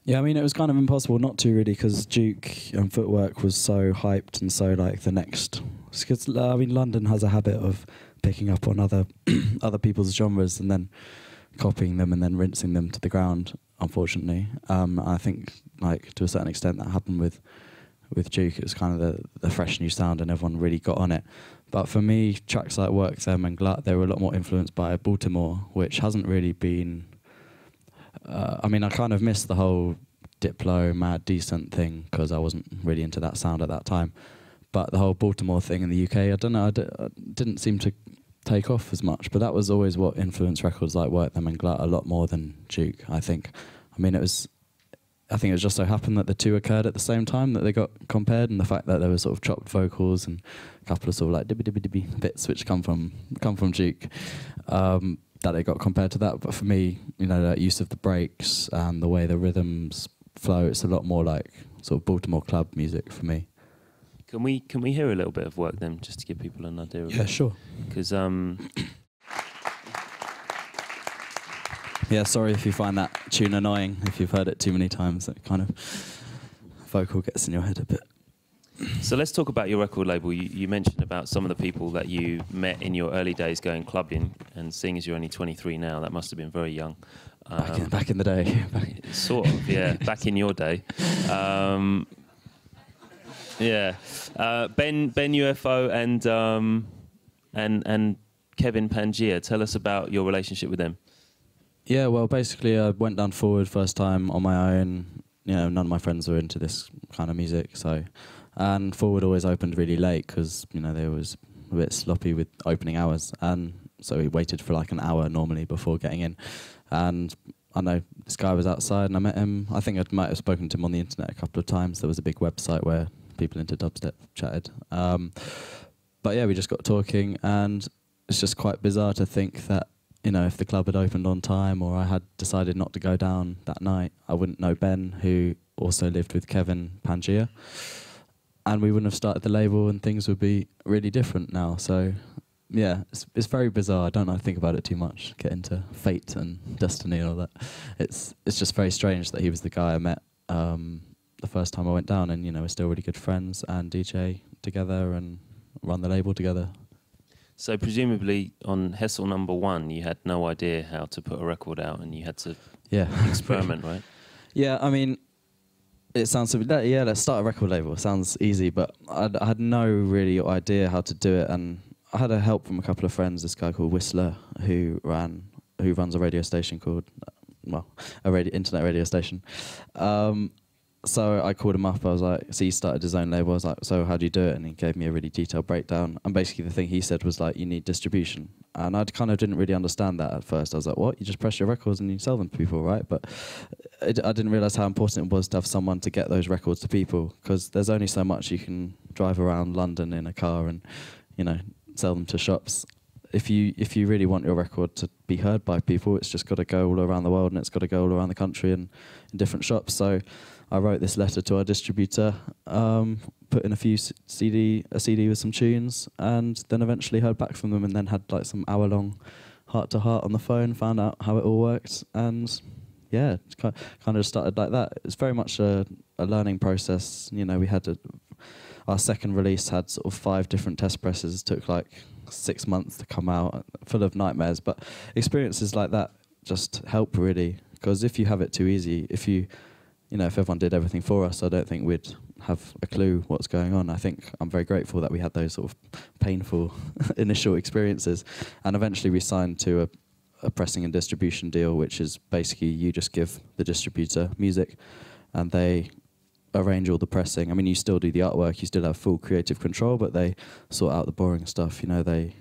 Yeah, I mean, it was kind of impossible not to really because Juke and Footwork was so hyped and so like the next. Because I mean, London has a habit of picking up on other other people's genres and then copying them and then rinsing them to the ground. Unfortunately, um, I think like to a certain extent that happened with with Juke. It was kind of the the fresh new sound and everyone really got on it. But for me, tracks like Work Them and Glut, they were a lot more influenced by Baltimore, which hasn't really been uh, I mean, I kind of missed the whole Diplo, Mad Decent thing because I wasn't really into that sound at that time. But the whole Baltimore thing in the UK, I don't know, I, d- I didn't seem to take off as much. But that was always what influenced records like Work Them and Glut a lot more than Juke, I think. I mean, it was. I think it just so happened that the two occurred at the same time that they got compared, and the fact that there were sort of chopped vocals and a couple of sort of like dibby dibby dibby bits which come from come from Juke. Um, that it got compared to that. But for me, you know, that use of the breaks and the way the rhythms flow, it's a lot more like sort of Baltimore club music for me. Can we can we hear a little bit of Work Them, just to give people an idea? of sure. Because um, Yeah, sorry if you find that tune annoying. If you've heard it too many times, that kind of vocal gets in your head a bit. So let's talk about your record label. You, you mentioned about some of the people that you met in your early days going clubbing, and seeing as you're only 23 now, that must have been very young. Back, in, Um, back in the day. sort of, yeah. back in your day, um, yeah. Uh, ben Ben UFO and um, and and Kevin Pangaea. Tell us about your relationship with them. Yeah, well, basically, I went down forward first time on my own. You know, none of my friends were into this kind of music, so and forward always opened really late because you know they was a bit sloppy with opening hours, and so we waited for like an hour normally before getting in. And I know this guy was outside, and I met him. I think I might have spoken to him on the internet a couple of times. There was a big website where people into dubstep chatted. Um, but yeah, we just got talking, and it's just quite bizarre to think that you know, if the club had opened on time or I had decided not to go down that night, I wouldn't know Ben, who also lived with Kevin Pangaea. And we wouldn't have started the label and things would be really different now. So, yeah, it's, it's very bizarre. I don't like to think about it too much, get into fate and destiny and all that. It's, it's just very strange that he was the guy I met um, the first time I went down and, you know, we're still really good friends and DJ together and run the label together. So presumably on Hessle number one, you had no idea how to put a record out, and you had to Yeah. experiment, right? Yeah, I mean, it sounds bit, yeah. Let's start a record label. Sounds easy, but I'd, I had no really idea how to do it, and I had a help from a couple of friends. This guy called Whistler, who ran, who runs a radio station called, well, a radio internet radio station. Um, so I called him up. I was like, "So he started his own label." I was like, "So how do you do it?" And he gave me a really detailed breakdown. And basically, the thing he said was like, "You need distribution." And I kind of didn't really understand that at first. I was like, "What? You just press your records and you sell them to people, right?" But it, I didn't realize how important it was to have someone to get those records to people because there's only so much you can drive around London in a car and, you know, sell them to shops. If you if you really want your record to be heard by people, it's just got to go all around the world and it's got to go all around the country and in different shops. So I wrote this letter to our distributor, um, put in a few CD, a CD with some tunes, and then eventually heard back from them, and then had like some hour long heart to heart on the phone, found out how it all worked, and yeah, kind of started like that. It's very much a, a learning process. You know, we had a, our second release had sort of five different test presses. It took like six months to come out, full of nightmares. But experiences like that just help really, because if you have it too easy, if you you know, if everyone did everything for us, I don't think we'd have a clue what's going on. I think I'm very grateful that we had those sort of painful initial experiences, and eventually we signed to a, a pressing and distribution deal, which is basically you just give the distributor music, and they arrange all the pressing. I mean, you still do the artwork, you still have full creative control, but they sort out the boring stuff. You know, they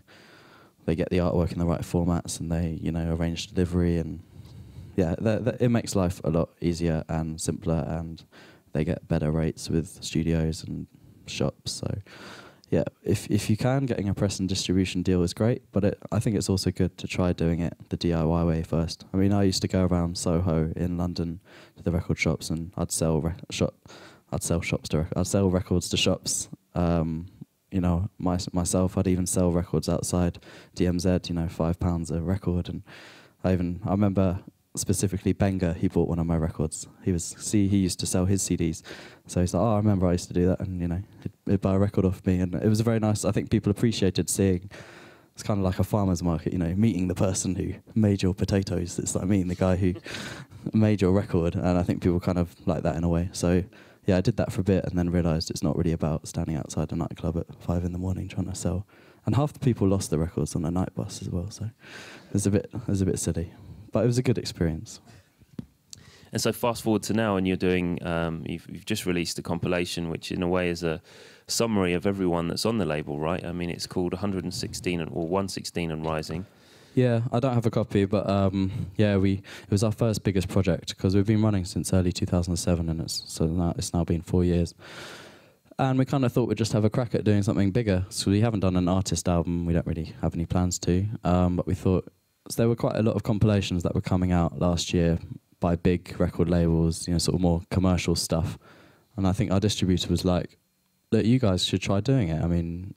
they get the artwork in the right formats, and they you know arrange delivery and yeah, th- th- it makes life a lot easier and simpler, and they get better rates with studios and shops. So, yeah, if if you can, getting a press and distribution deal is great, but it, I think it's also good to try doing it the DIY way first. I mean, I used to go around Soho in London to the record shops, and I'd sell re- shop, I'd sell shops to, rec- I'd sell records to shops. Um, you know, my, myself, I'd even sell records outside DMZ. You know, five pounds a record, and I even I remember specifically Benga, he bought one of my records. He was see he used to sell his CDs, so he's like, oh, I remember I used to do that, and you know, he'd, he'd buy a record off me, and it was very nice. I think people appreciated seeing. It's kind of like a farmer's market, you know, meeting the person who made your potatoes. It's like meeting the guy who made your record, and I think people kind of like that in a way. So, yeah, I did that for a bit, and then realised it's not really about standing outside a nightclub at five in the morning trying to sell. And half the people lost their records on the night bus as well, so it was a bit, it was a bit silly but it was a good experience. And so fast forward to now, and you're doing. Um, you've, you've just released a compilation, which in a way is a summary of everyone that's on the label, right? I mean, it's called 116 and, or 116 and Rising. Yeah, I don't have a copy, but um, yeah, we it was our first biggest project because we've been running since early 2007, and it's so now it's now been four years. And we kind of thought we'd just have a crack at doing something bigger. So we haven't done an artist album. We don't really have any plans to. Um, but we thought so there were quite a lot of compilations that were coming out last year by big record labels, you know, sort of more commercial stuff. And I think our distributor was like, "Look, you guys should try doing it. I mean,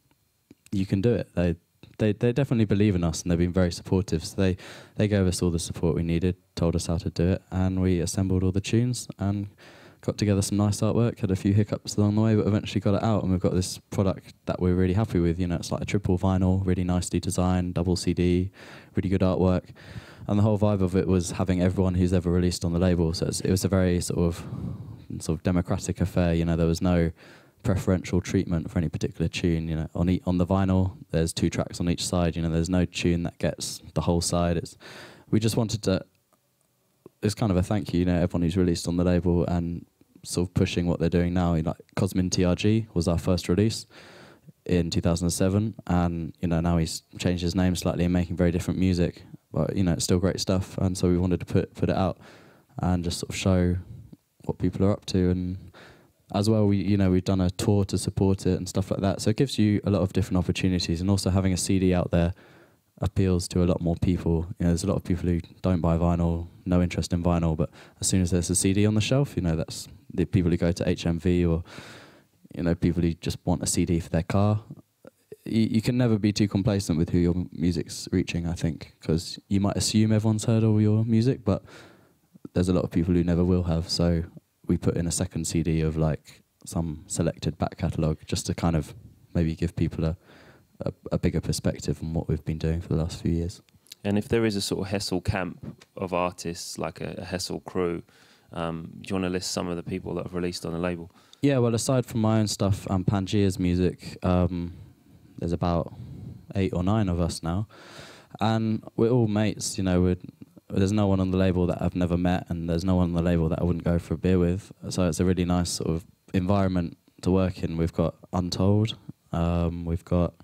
you can do it." They they they definitely believe in us and they've been very supportive. So they they gave us all the support we needed, told us how to do it, and we assembled all the tunes and got together some nice artwork. Had a few hiccups along the way, but eventually got it out, and we've got this product that we're really happy with. You know, it's like a triple vinyl, really nicely designed, double CD, really good artwork. And the whole vibe of it was having everyone who's ever released on the label. So it was a very sort of sort of democratic affair. You know, there was no preferential treatment for any particular tune. You know, on e- on the vinyl, there's two tracks on each side. You know, there's no tune that gets the whole side. It's we just wanted to. It's kind of a thank you, you know, everyone who's released on the label and sort of pushing what they're doing now. Like Cosmin TRG was our first release in 2007, and you know now he's changed his name slightly and making very different music. But you know, it's still great stuff, and so we wanted to put put it out and just sort of show what people are up to and as well we you know we've done a tour to support it and stuff like that so it gives you a lot of different opportunities and also having a cd out there appeals to a lot more people you know there's a lot of people who don't buy vinyl no interest in vinyl but as soon as there's a cd on the shelf you know that's the people who go to hmv or you know people who just want a cd for their car you, you can never be too complacent with who your music's reaching i think because you might assume everyone's heard all your music but there's a lot of people who never will have. So we put in a second CD of like some selected back catalogue just to kind of maybe give people a, a, a bigger perspective on what we've been doing for the last few years. And if there is a sort of Hessle camp of artists, like a, a Hessle crew, um, do you want to list some of the people that have released on the label? Yeah, well, aside from my own stuff and Pangaea's music, um, there's about eight or nine of us now, and we're all mates. You know, there's no one on the label that I've never met, and there's no one on the label that I wouldn't go for a beer with. So it's a really nice sort of environment to work in. We've got Untold, um, we've got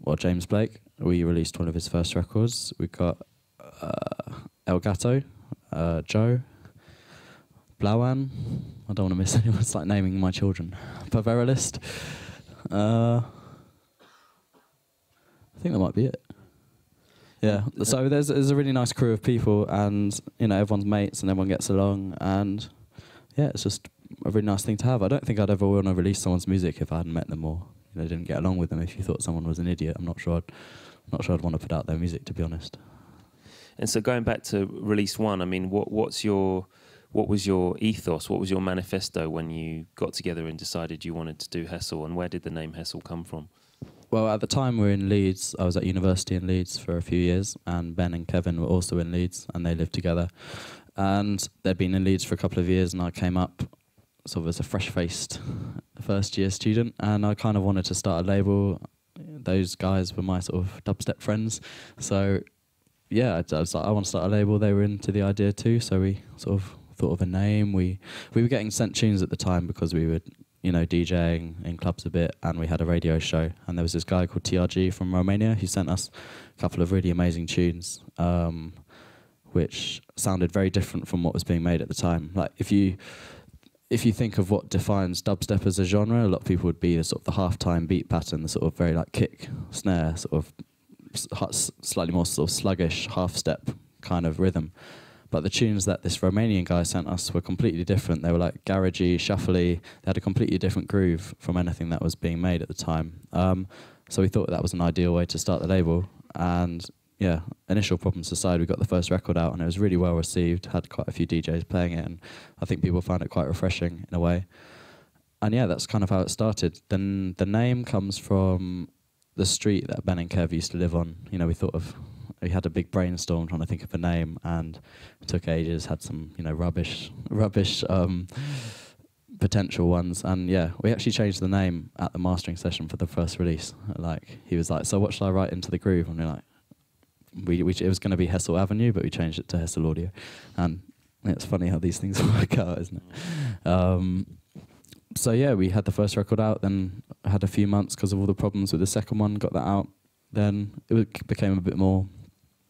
well James Blake. We released one of his first records. We've got uh, Elgato, uh, Joe, Blawan. I don't want to miss anyone. It's like naming my children. Peverelist. Uh, I think that might be it. Yeah. So there's there's a really nice crew of people, and you know everyone's mates, and everyone gets along, and yeah, it's just a really nice thing to have. I don't think I'd ever want to release someone's music if I hadn't met them or you know, didn't get along with them. If you thought someone was an idiot, I'm not sure. I'd, not sure I'd want to put out their music, to be honest. And so going back to release one, I mean, what what's your what was your ethos? What was your manifesto when you got together and decided you wanted to do Hessle? And where did the name Hessle come from? Well, at the time we were in Leeds. I was at university in Leeds for a few years, and Ben and Kevin were also in Leeds, and they lived together. And they'd been in Leeds for a couple of years, and I came up sort of as a fresh-faced first-year student, and I kind of wanted to start a label. Those guys were my sort of dubstep friends, so yeah, I, was like, I want to start a label. They were into the idea too, so we sort of thought of a name. We we were getting sent tunes at the time because we were you know DJing in clubs a bit, and we had a radio show. And there was this guy called TRG from Romania who sent us a couple of really amazing tunes, um, which sounded very different from what was being made at the time. Like if you if you think of what defines dubstep as a genre, a lot of people would be the sort of the half-time beat pattern, the sort of very like kick, snare, sort of slightly more sort of sluggish half-step kind of rhythm. But the tunes that this Romanian guy sent us were completely different. They were like garagey, shuffly. They had a completely different groove from anything that was being made at the time. Um, so we thought that was an ideal way to start the label. And yeah, initial problems aside, we got the first record out and it was really well received. Had quite a few DJs playing it, and I think people found it quite refreshing in a way. And yeah, that's kind of how it started. Then the name comes from the street that Ben and Kev used to live on. You know, we thought of we had a big brainstorm trying to think of a name, and it took ages. Had some you know rubbish rubbish um, potential ones, and yeah, we actually changed the name at the mastering session for the first release. Like he was like, "So what should I write into the groove?" And we're like, "We, we it was going to be Hessle Avenue, but we changed it to Hessle Audio," and it's funny how these things work out, isn't it? Um, so yeah, we had the first record out, then had a few months because of all the problems with the second one, got that out. Then it became a bit more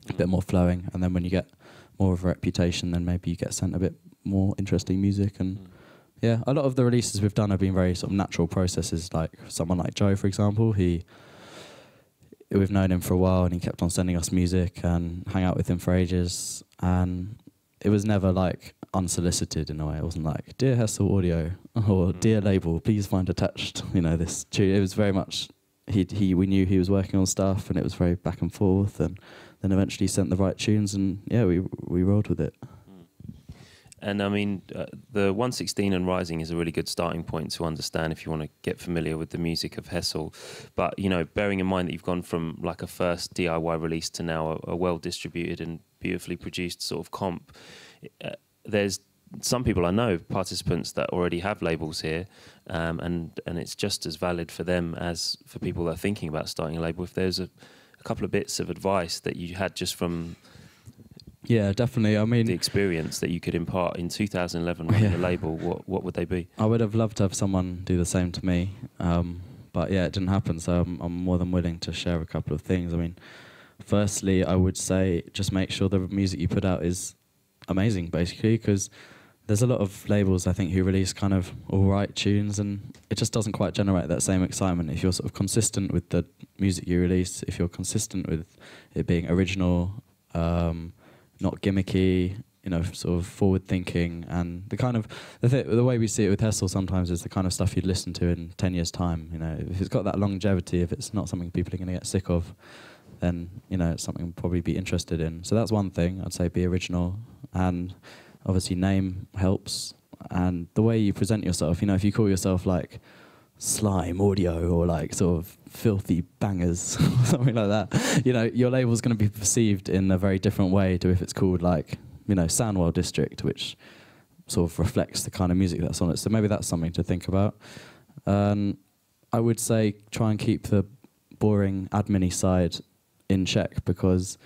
a bit more flowing. And then when you get more of a reputation, then maybe you get sent a bit more interesting music. And mm. yeah, a lot of the releases we've done have been very sort of natural processes. Like someone like Joe, for example, he we've known him for a while, and he kept on sending us music and hang out with him for ages. And it was never like unsolicited in a way. It wasn't like, "Dear Hessle Audio" or mm. "Dear Label, please find attached." You know, this. Tune. It was very much he he. We knew he was working on stuff, and it was very back and forth and then eventually sent the right tunes, and yeah, we we rolled with it. And I mean, uh, the 116 and Rising is a really good starting point to understand if you want to get familiar with the music of Hessle. But, you know, bearing in mind that you've gone from like a first DIY release to now a, a well distributed and beautifully produced sort of comp, uh, there's some people I know, participants that already have labels here, um, and, and it's just as valid for them as for people that are thinking about starting a label. If there's a couple of bits of advice that you had just from yeah, definitely. I mean, the experience that you could impart in 2011 running yeah. the label, what what would they be? I would have loved to have someone do the same to me, um, but yeah, it didn't happen. So I'm, I'm, more than willing to share a couple of things. I mean, firstly, I would say just make sure the music you put out is amazing, basically, because there's a lot of labels I think who release kind of all right tunes, and it just doesn't quite generate that same excitement. If you're sort of consistent with the music you release, if you're consistent with it being original, um, not gimmicky, you know, sort of forward thinking, and the kind of the, th- the way we see it with Hessle sometimes is the kind of stuff you'd listen to in ten years' time. You know, if it's got that longevity, if it's not something people are going to get sick of, then you know it's something we'll probably be interested in. So that's one thing I'd say: be original and obviously name helps and the way you present yourself you know if you call yourself like slime audio or like sort of filthy bangers or something like that. You know, your label's going to be perceived in a very different way to if it's called like you know Sandwell District, which sort of reflects the kind of music that's on it. So maybe that's something to think about. Um, I would say try and keep the boring admin side in check because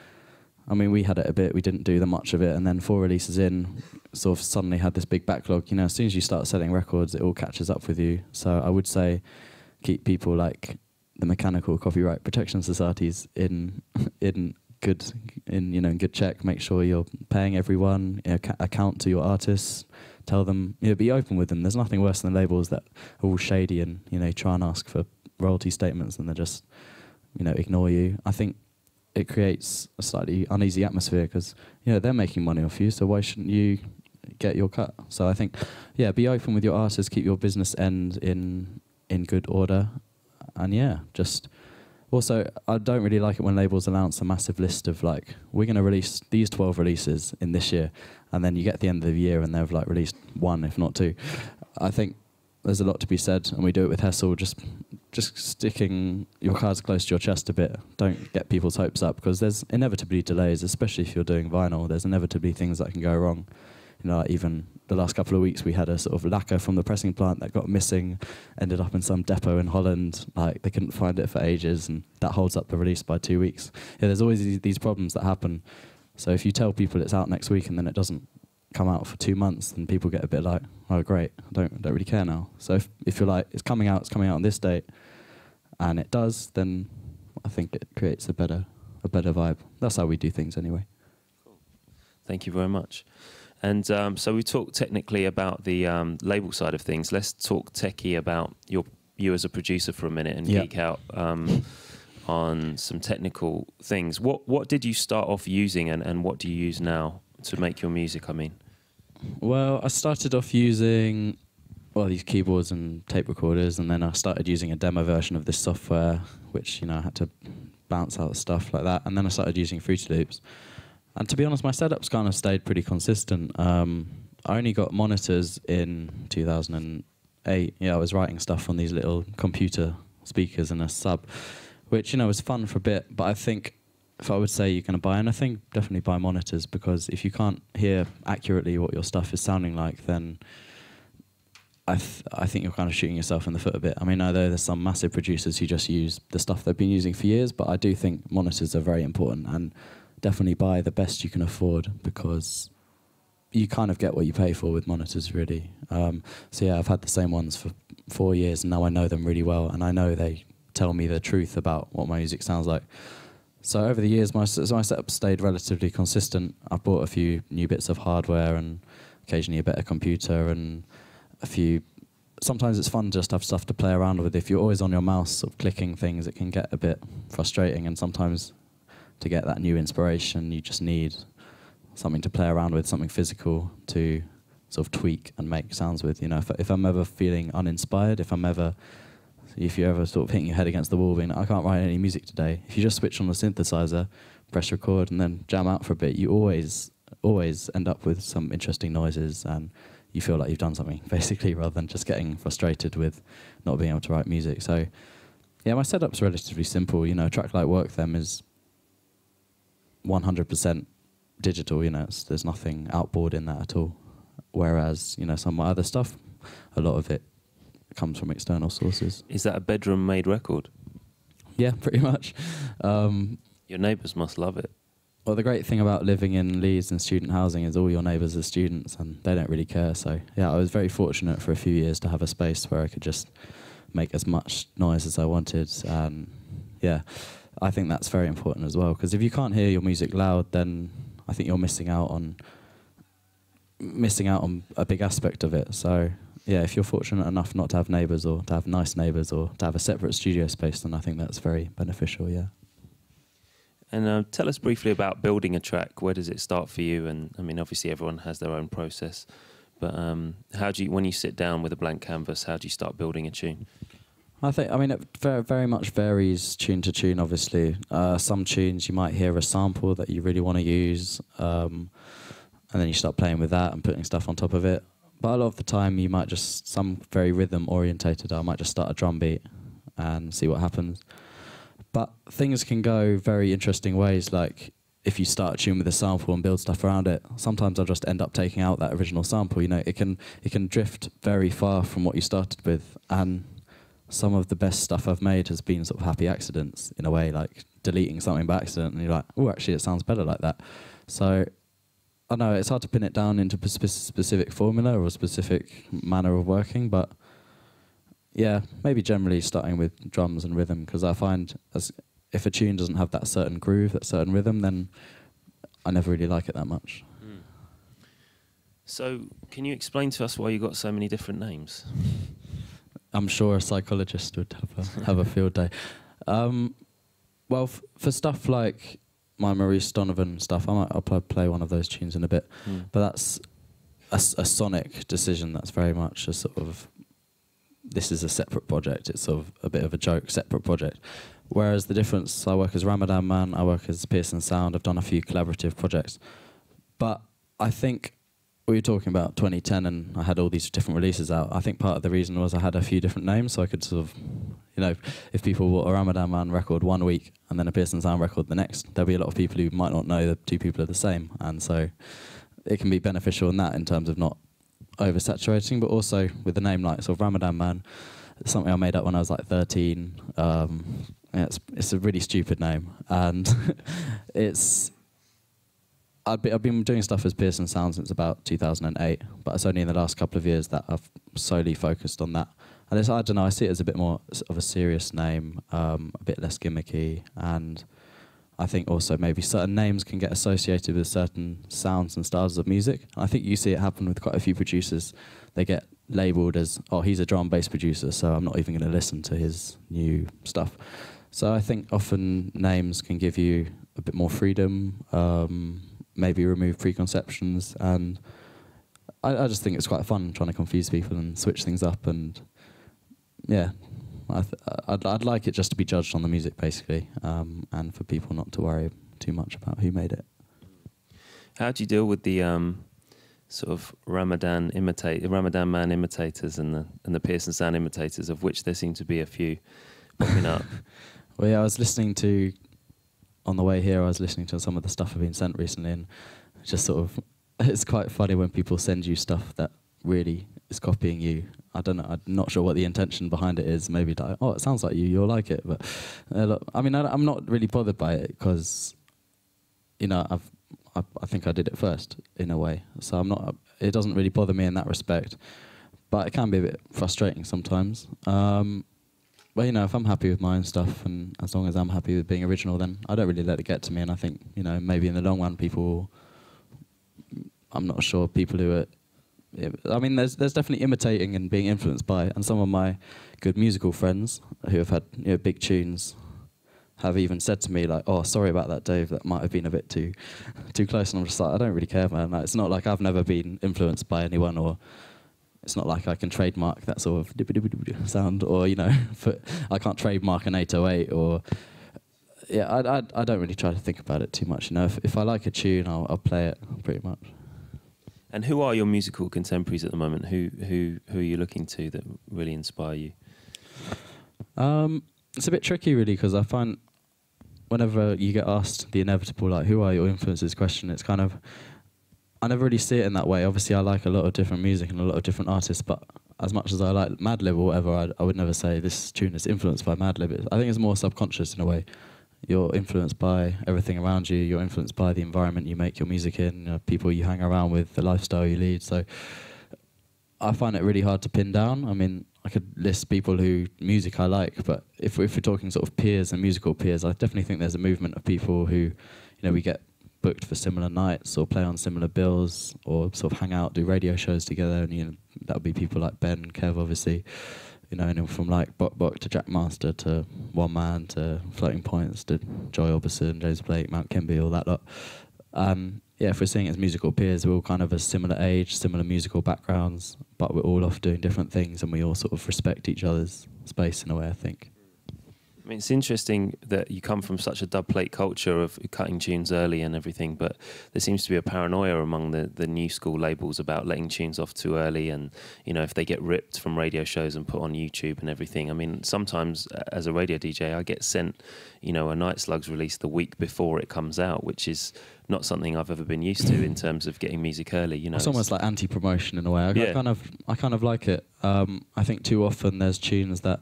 I mean we had it a bit, we didn't do the much of it, and then four releases in, sort of suddenly had this big backlog. You know, as soon as you start selling records, it all catches up with you. So I would say keep people like the mechanical copyright protection societies in in good in you know in good check. Make sure you're paying everyone. You know, account to your artists. Tell them you know be open with them. There's nothing worse than labels that are all shady and you know try and ask for royalty statements and they just you know ignore you. I think it creates a slightly uneasy atmosphere because you know they're making money off you. So why shouldn't you get your cut? So I think yeah, be open with your artists. Keep your business end in in good order, and yeah, just also, I don't really like it when labels announce a massive list of like, we're going to release these 12 releases in this year, and then you get the end of the year and they've like released one, if not two. I think there's a lot to be said, and we do it with Hessle. Just, just sticking your cards close to your chest a bit. Don't get people's hopes up because there's inevitably delays, especially if you're doing vinyl. There's inevitably things that can go wrong. You know, even the last couple of weeks we had a sort of lacquer from the pressing plant that got missing, ended up in some depot in Holland. Like they couldn't find it for ages, and that holds up the release by two weeks. Yeah, there's always these, problems that happen. So if you tell people it's out next week and then it doesn't come out for two months, then people get a bit like, oh great, I don't don't really care now. So if if you're like it's coming out, it's coming out on this date, and it does, then I think it creates a better a better vibe. That's how we do things anyway. Cool. Thank you very much. And um, so we talked technically about the um, label side of things. Let's talk techie about your you as a producer for a minute and geek out um, on some technical things. What what did you start off using, and, and what do you use now to make your music? I mean, Well, I started off using well these keyboards and tape recorders, and then I started using a demo version of this software, which you know I had to bounce out stuff like that, and then I started using Fruity Loops. And to be honest, my setups kind of stayed pretty consistent. Um, I only got monitors in 2008. Yeah, I was writing stuff on these little computer speakers and a sub, which you know was fun for a bit. But I think if I would say you're going to buy anything, definitely buy monitors because if you can't hear accurately what your stuff is sounding like, then I th- I think you're kind of shooting yourself in the foot a bit. I mean, I know there's some massive producers who just use the stuff they've been using for years, but I do think monitors are very important and definitely buy the best you can afford because you kind of get what you pay for with monitors, really. Um, so yeah, I've had the same ones for four years, and now I know them really well, and I know they tell me the truth about what my music sounds like. So over the years, my my setup stayed relatively consistent. I bought a few new bits of hardware and occasionally a better computer and a few. Sometimes it's fun just to have stuff to play around with. If you're always on your mouse, sort of clicking things, it can get a bit frustrating. And sometimes, to get that new inspiration, you just need something to play around with, something physical to sort of tweak and make sounds with. You know, if, if I'm ever feeling uninspired, if I'm ever if you're ever sort of hitting your head against the wall being I can't write any music today, if you just switch on the synthesizer, press record and then jam out for a bit, you always always end up with some interesting noises and you feel like you've done something basically rather than just getting frustrated with not being able to write music. So yeah, my setup's relatively simple. You know, a track like Work Them is 100% digital. You know, it's, there's nothing outboard in that at all. Whereas you know some of my other stuff, a lot of it comes from external sources. is that a bedroom-made record? Yeah, pretty much. Um, Your neighbours must love it. well, the great thing about living in Leeds and student housing is all your neighbours are students and they don't really care. So, yeah, I was very fortunate for a few years to have a space where I could just make as much noise as I wanted. And yeah, I think that's very important as well because if you can't hear your music loud, then I think you're missing out on missing out on a big aspect of it. So, yeah, if you're fortunate enough not to have neighbours or to have nice neighbours or to have a separate studio space, then I think that's very beneficial. Yeah. And uh, tell us briefly about building a track. Where does it start for you? And I mean, obviously, everyone has their own process. But um, how do you, when you sit down with a blank canvas, how do you start building a tune? I think, I mean, it very, much varies tune to tune, obviously. Uh, some tunes you might hear a sample that you really want to use, um, and then you start playing with that and putting stuff on top of it. but a lot of the time you might just some very rhythm orientated. I might just start a drum beat and see what happens. But things can go very interesting ways. Like if you start a tune with a sample and build stuff around it, sometimes I'll just end up taking out that original sample. You know, it can it can drift very far from what you started with, and some of the best stuff I've made has been sort of happy accidents in a way, like deleting something by accident, and you're like, oh, actually, it sounds better like that. So I know it's hard to pin it down into a spe- specific formula or a specific manner of working, but yeah, maybe generally starting with drums and rhythm because I find as if a tune doesn't have that certain groove, that certain rhythm, then I never really like it that much. Mm. So, can you explain to us why you got so many different names? I'm sure a psychologist would have a have a field day. Um, well, f- for stuff like my Maurice Donovan stuff, I might I'll play one of those tunes in a bit, Mm. but that's a sonic decision. That's very much a sort of this is a separate project. It's sort of a bit of a joke, separate project. Whereas the difference, I work as Ramadanman, I work as Pearson Sound. I've done a few collaborative projects, but I think we were talking about 2010 and I had all these different releases out. I think part of the reason was I had a few different names, so I could sort of, you know, if people bought a Ramadanman record one week and then a Pearson Sound record the next, there'll be a lot of people who might not know the two people are the same, and so it can be beneficial in that in terms of not oversaturating, but also with the name like sort of Ramadanman, it's something I made up when I was like 13. Um, yeah, it's it's a really stupid name, and it's I've been, doing stuff as Pearson Sound since about 2008, but it's only in the last couple of years that I've solely focused on that. And it's, I don't know, I see it as a bit more of a serious name, um, a bit less gimmicky, and I think also maybe certain names can get associated with certain sounds and styles of music. And I think you see it happen with quite a few producers. They get labelled as, oh, he's a drum bass producer, so I'm not even going to listen to his new stuff. So I think often names can give you a bit more freedom, um, maybe remove preconceptions, and I, I just think it's quite fun trying to confuse people and switch things up. And yeah, I th- I'd, I'd like it just to be judged on the music basically, um, and for people not to worry too much about who made it. How do you deal with the um, sort of Ramadan imitate Ramadanman imitators and the and the Pearson Sound imitators, of which there seem to be a few popping up? Well, yeah, I was listening to on the way here. I was listening to some of the stuff I've been sent recently, and just sort of, it's quite funny when people send you stuff that really is copying you. I don't know. I'm not sure what the intention behind it is. Maybe like, oh, it sounds like you. You'll like it. But uh, look, I mean, I, I'm not really bothered by it because, you know, I've. I, I think I did it first in a way, so I'm not. It doesn't really bother me in that respect, but it can be a bit frustrating sometimes. Um, well, you know, if I'm happy with my own stuff, and as long as I'm happy with being original, then I don't really let it get to me. And I think, you know, maybe in the long run, people, I'm not sure people who are. I mean, there's there's definitely imitating and being influenced by, and some of my good musical friends who have had you know big tunes have even said to me like, "Oh, sorry about that, Dave. That might have been a bit too too close." And I'm just like, I don't really care, man. Like, it's not like I've never been influenced by anyone or it's not like I can trademark that sort of sound, or you know, for, I can't trademark an 808, or yeah, I, I I don't really try to think about it too much. You know, if if I like a tune, I'll I'll play it pretty much. And who are your musical contemporaries at the moment? Who who who are you looking to that really inspire you? Um, it's a bit tricky, really, because I find whenever you get asked the inevitable, like, who are your influences question, it's kind of, I never really see it in that way. Obviously, I like a lot of different music and a lot of different artists, but as much as I like Madlib or whatever, I, I would never say this tune is influenced by Madlib. I think it's more subconscious in a way. You're influenced by everything around you. You're influenced by the environment you make your music in, you know, people you hang around with, the lifestyle you lead. So I find it really hard to pin down. I mean, I could list people who music I like, but if, if we're talking sort of peers and musical peers, I definitely think there's a movement of people who, you know, we get booked for similar nights or play on similar bills or sort of hang out, do radio shows together, and you know that would be people like Ben, Kev, obviously, you know, and from like Bok Bok to Jackmaster to Oneman to Floating Points to Joy Orbison, James Blake, Mount Kimbie, all that lot. Um, yeah, if we're seeing it as musical peers, we're all kind of a similar age, similar musical backgrounds, but we're all off doing different things, and we all sort of respect each other's space in a way. I think. Mean, it's interesting that you come from such a dub plate culture of cutting tunes early and everything, but there seems to be a paranoia among the, the new school labels about letting tunes off too early, and you know if they get ripped from radio shows and put on YouTube and everything. I mean, sometimes as a radio DJ, I get sent, you know, a Night Slugs release the week before it comes out, which is not something I've ever been used to in terms of getting music early. You know, it's almost like anti-promotion in a way. I, Yeah. I kind of, I kind of like it. Um, I think too often there's tunes that,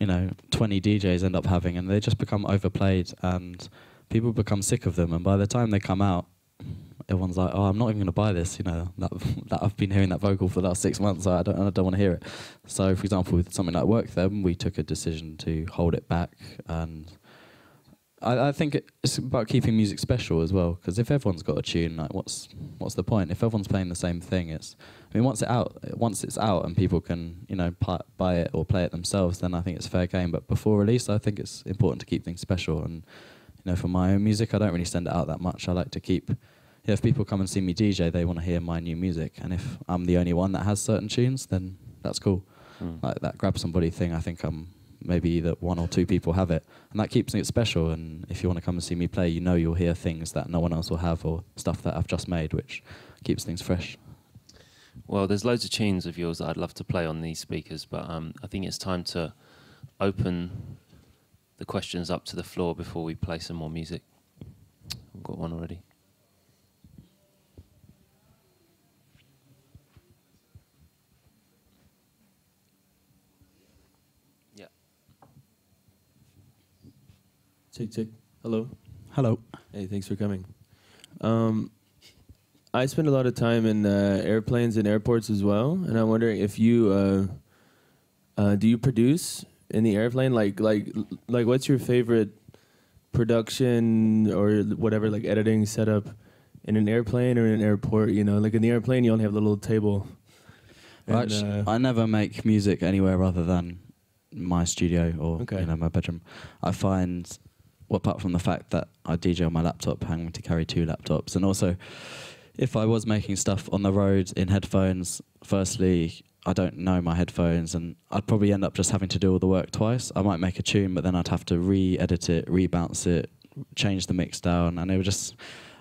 you know, 20 DJs end up having, and they just become overplayed, and people become sick of them. And by the time they come out, everyone's like, "Oh, I'm not even going to buy this." You know, that, that I've been hearing that vocal for the last six months. I don't, I don't want to hear it. So, for example, with something like Work Them, we took a decision to hold it back and. I, I think it's about keeping music special as well. Because if everyone's got a tune, like what's what's the point? If everyone's playing the same thing, it's. I mean, once it out, once it's out, and people can you know pi- buy it or play it themselves, then I think it's fair game. But before release, I think it's important to keep things special. And you know, for my own music, I don't really send it out that much. I like to keep. Yeah, if people come and see me DJ, they want to hear my new music. And if I'm the only one that has certain tunes, then that's cool. Mm. Like that grab somebody thing, I think I'm maybe that one or two people have it, and that keeps it special. And if you want to come and see me play, you know you'll hear things that no one else will have, or stuff that I've just made, which keeps things fresh. Well, there's loads of tunes of yours that I'd love to play on these speakers, but um, I think it's time to open the questions up to the floor before we play some more music. I've got one already. Yeah. Tick tick. Hello. Hello. Hey, thanks for coming. Um, I spend a lot of time in uh, airplanes and airports as well, and I'm wondering if you uh, uh, do you produce in the airplane? Like like like what's your favorite production or whatever like editing setup in an airplane or in an airport? You know, like in the airplane, you only have the little table. Well, And, actu- uh, I never make music anywhere other than my studio or Okay. you know my bedroom. I find, well, apart from the fact that I DJ on my laptop, having to carry two laptops, and also if I was making stuff on the road in headphones, firstly, I don't know my headphones, and I'd probably end up just having to do all the work twice. I might make a tune, but then I'd have to re-edit it, rebounce it, change the mix down, and it would just.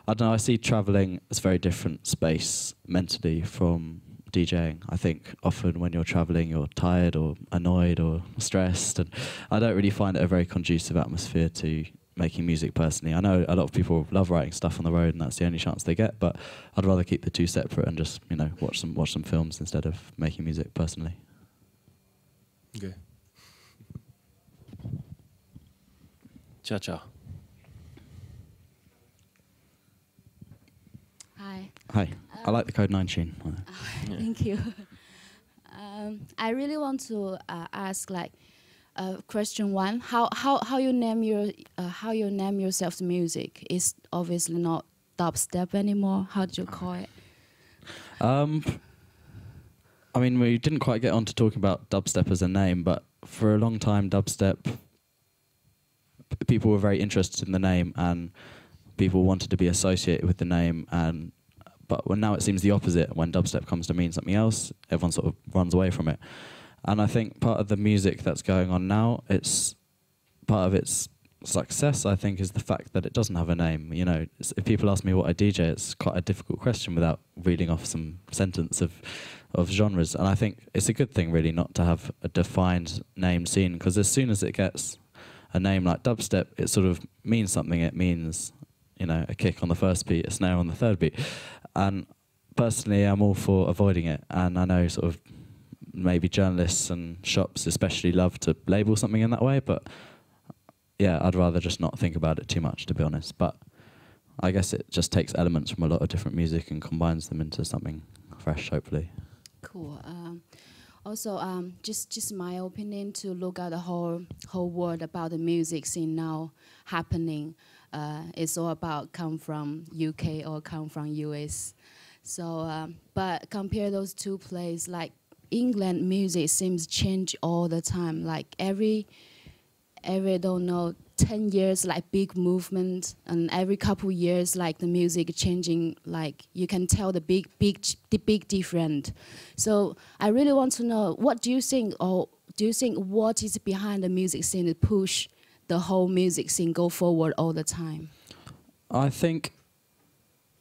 I don't know. I see traveling as a very different space mentally from DJing. I think often when you're traveling, you're tired or annoyed or stressed, and I don't really find it a very conducive atmosphere to making music personally. I know a lot of people love writing stuff on the road, and that's the only chance they get. But I'd rather keep the two separate and just you know watch some watch some films instead of making music personally. okay. Cha cha. Hi. Hi, I like the Code Nine tune. Yeah. Thank you. Um, I really want to uh, ask, like, uh, question one: How how how you name your uh, how you name yourself's music is obviously not dubstep anymore. How do you call it? Um, I mean, we didn't quite get on to talking about dubstep as a name, but for a long time, dubstep, people were very interested in the name and people wanted to be associated with the name. And but when now it seems the opposite. When dubstep comes to mean something else, everyone sort of runs away from it. And I think part of the music that's going on now, it's part of its success. I think is the fact that it doesn't have a name. You know, if people ask me what I DJ, it's quite a difficult question without reading off some sentence of of genres. And I think it's a good thing, really, not to have a defined name scene because as soon as it gets a name like dubstep, it sort of means something. It means, you know, a kick on the first beat, a snare on the third beat. And personally, I'm all for avoiding it. And I know sort of maybe journalists and shops especially love to label something in that way, but yeah, I'd rather just not think about it too much, to be honest. But I guess it just takes elements from a lot of different music and combines them into something fresh, hopefully. Cool. Um, also, um, just just my opinion to look at the whole whole world about the music scene now happening. Uh, it's all about come from UK or come from US. So, um, but compare those two places, like England music seems change all the time. Like every every don't know 10 years like big movement and every couple years like the music changing like you can tell the big big the big different so i really want to know what do you think or do you think what is behind the music scene push the whole music scene go forward all the time? I think,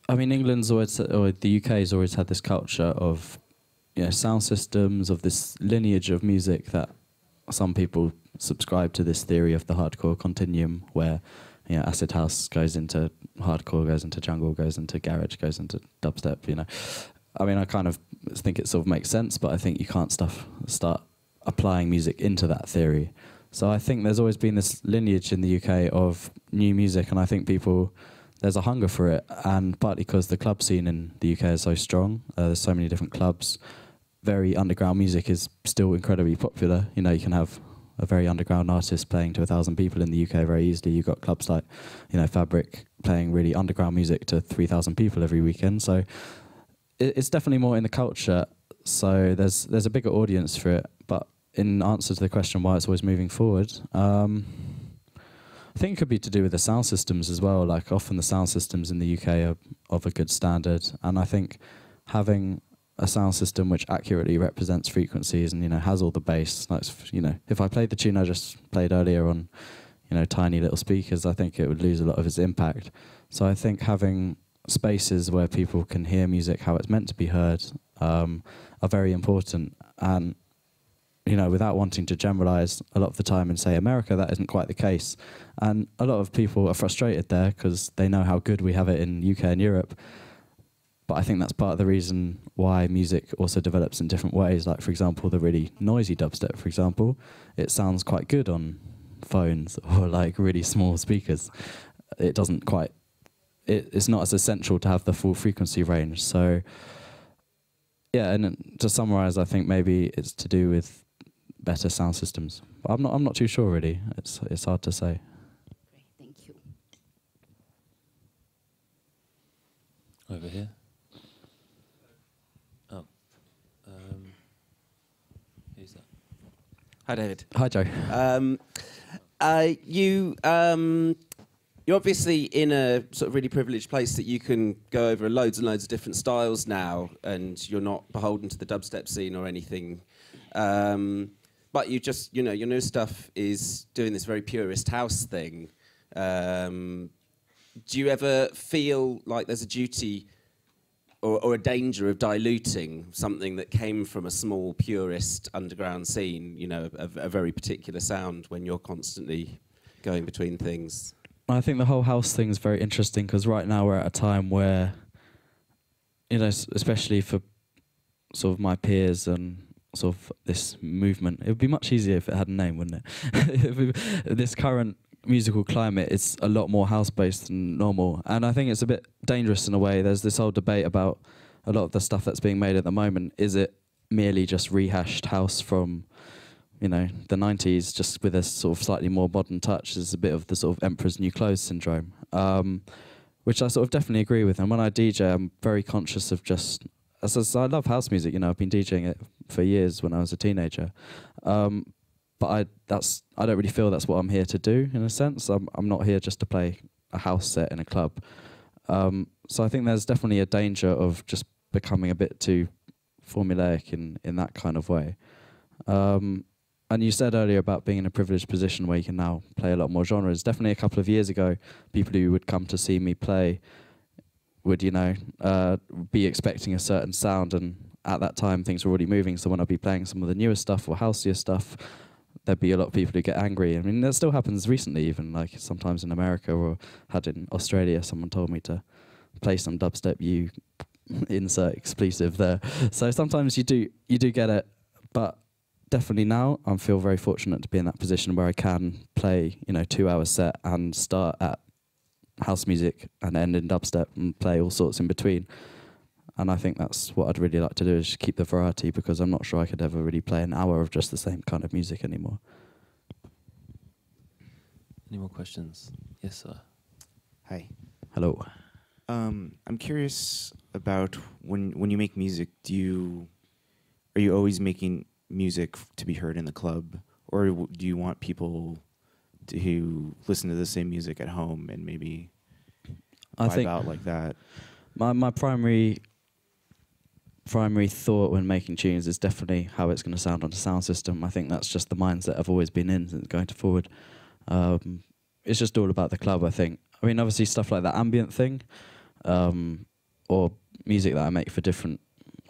I mean, England's always, or the UK has always had this culture of, you know, sound systems, of this lineage of music that some people subscribe to this theory of the hardcore continuum where, you know, acid house goes into hardcore, goes into jungle, goes into garage, goes into dubstep, you know. I mean, I kind of think it sort of makes sense, but I think you can't stuff, start applying music into that theory. So I think there's always been this lineage in the UK of new music, and I think people there's a hunger for it, and partly because the club scene in the UK is so strong. Uh, there's so many different clubs. Very underground music is still incredibly popular. You know, you can have a very underground artist playing to a thousand people in the UK very easily. You've got clubs like, you know, Fabric playing really underground music to three thousand people every weekend. So it, it's definitely more in the culture. So there's there's a bigger audience for it. In answer to the question why it's always moving forward. Um, I think it could be to do with the sound systems as well. Like often the sound systems in the UK are of a good standard, and I think having a sound system which accurately represents frequencies and you know has all the bass. Like you know, if I played the tune I just played earlier on, you know, tiny little speakers, I think it would lose a lot of its impact. So I think having spaces where people can hear music how it's meant to be heard um, are very important. And you know, without wanting to generalize a lot of the time and say America, that isn't quite the case. And a lot of people are frustrated there because they know how good we have it in UK and Europe. But I think that's part of the reason why music also develops in different ways. Like, for example, the really noisy dubstep, for example, it sounds quite good on phones or like really small speakers. It doesn't quite, it, it's not as essential to have the full frequency range. So, yeah, and to summarize, I think maybe it's to do with better sound systems. But I'm not. I'm not too sure really. It's it's hard to say. Great, thank you. Over here. Oh. Um, who's that? Hi, David. Hi, Joe. Um, uh, you um, you're obviously in a sort of really privileged place that you can go over loads and loads of different styles now, and you're not beholden to the dubstep scene or anything. Um, but you just, you know, your new stuff is doing this very purist house thing. Um, do you ever feel like there's a duty or, or, a danger of diluting something that came from a small purist underground scene, you know, a, a very particular sound when you're constantly going between things? I think the whole house thing is very interesting because right now we're at a time where, you know, especially for sort of my peers and sort of this movement. It would be much easier if it had a name, wouldn't it? this current musical climate is a lot more house based than normal, and I think it's a bit dangerous in a way. There's this whole debate about a lot of the stuff that's being made at the moment. Is it merely just rehashed house from you know the 90s, just with a sort of slightly more modern touch? There's a bit of the sort of emperor's new clothes syndrome. Um, which I sort of definitely agree with. And when I DJ, I'm very conscious of just as I love house music. You know, I've been DJing it for years when I was a teenager. Um, but I that's I don't really feel that's what I'm here to do in a sense. I'm I'm not here just to play a house set in a club. Um, so I think there's definitely a danger of just becoming a bit too formulaic in in that kind of way. Um, and you said earlier about being in a privileged position where you can now play a lot more genres. Definitely a couple of years ago, people who would come to see me play would you know uh, be expecting a certain sound, and at that time things were already moving. So when I'd be playing some of the newer stuff or houseier stuff, there'd be a lot of people who get angry. I mean, that still happens recently, even like sometimes in America or had in Australia. Someone told me to play some dubstep. You insert expletive there. So sometimes you do you do get it, but definitely now I feel very fortunate to be in that position where I can play you know two hour set and start at house music and end in dubstep and play all sorts in between. And I think that's what I'd really like to do is keep the variety because I'm not sure I could ever really play an hour of just the same kind of music anymore. Any more questions? Yes, sir. Hi. Hello. Um, I'm curious about when when you make music. Do you are you always making music to be heard in the club, or do you want people who listen to the same music at home and maybe I vibe think out like that. My my primary primary thought when making tunes is definitely how it's going to sound on the sound system. I think that's just the mindset I've always been in since going to forward. Um, it's just all about the club. I think. I mean, obviously stuff like that ambient thing, um, or music that I make for different.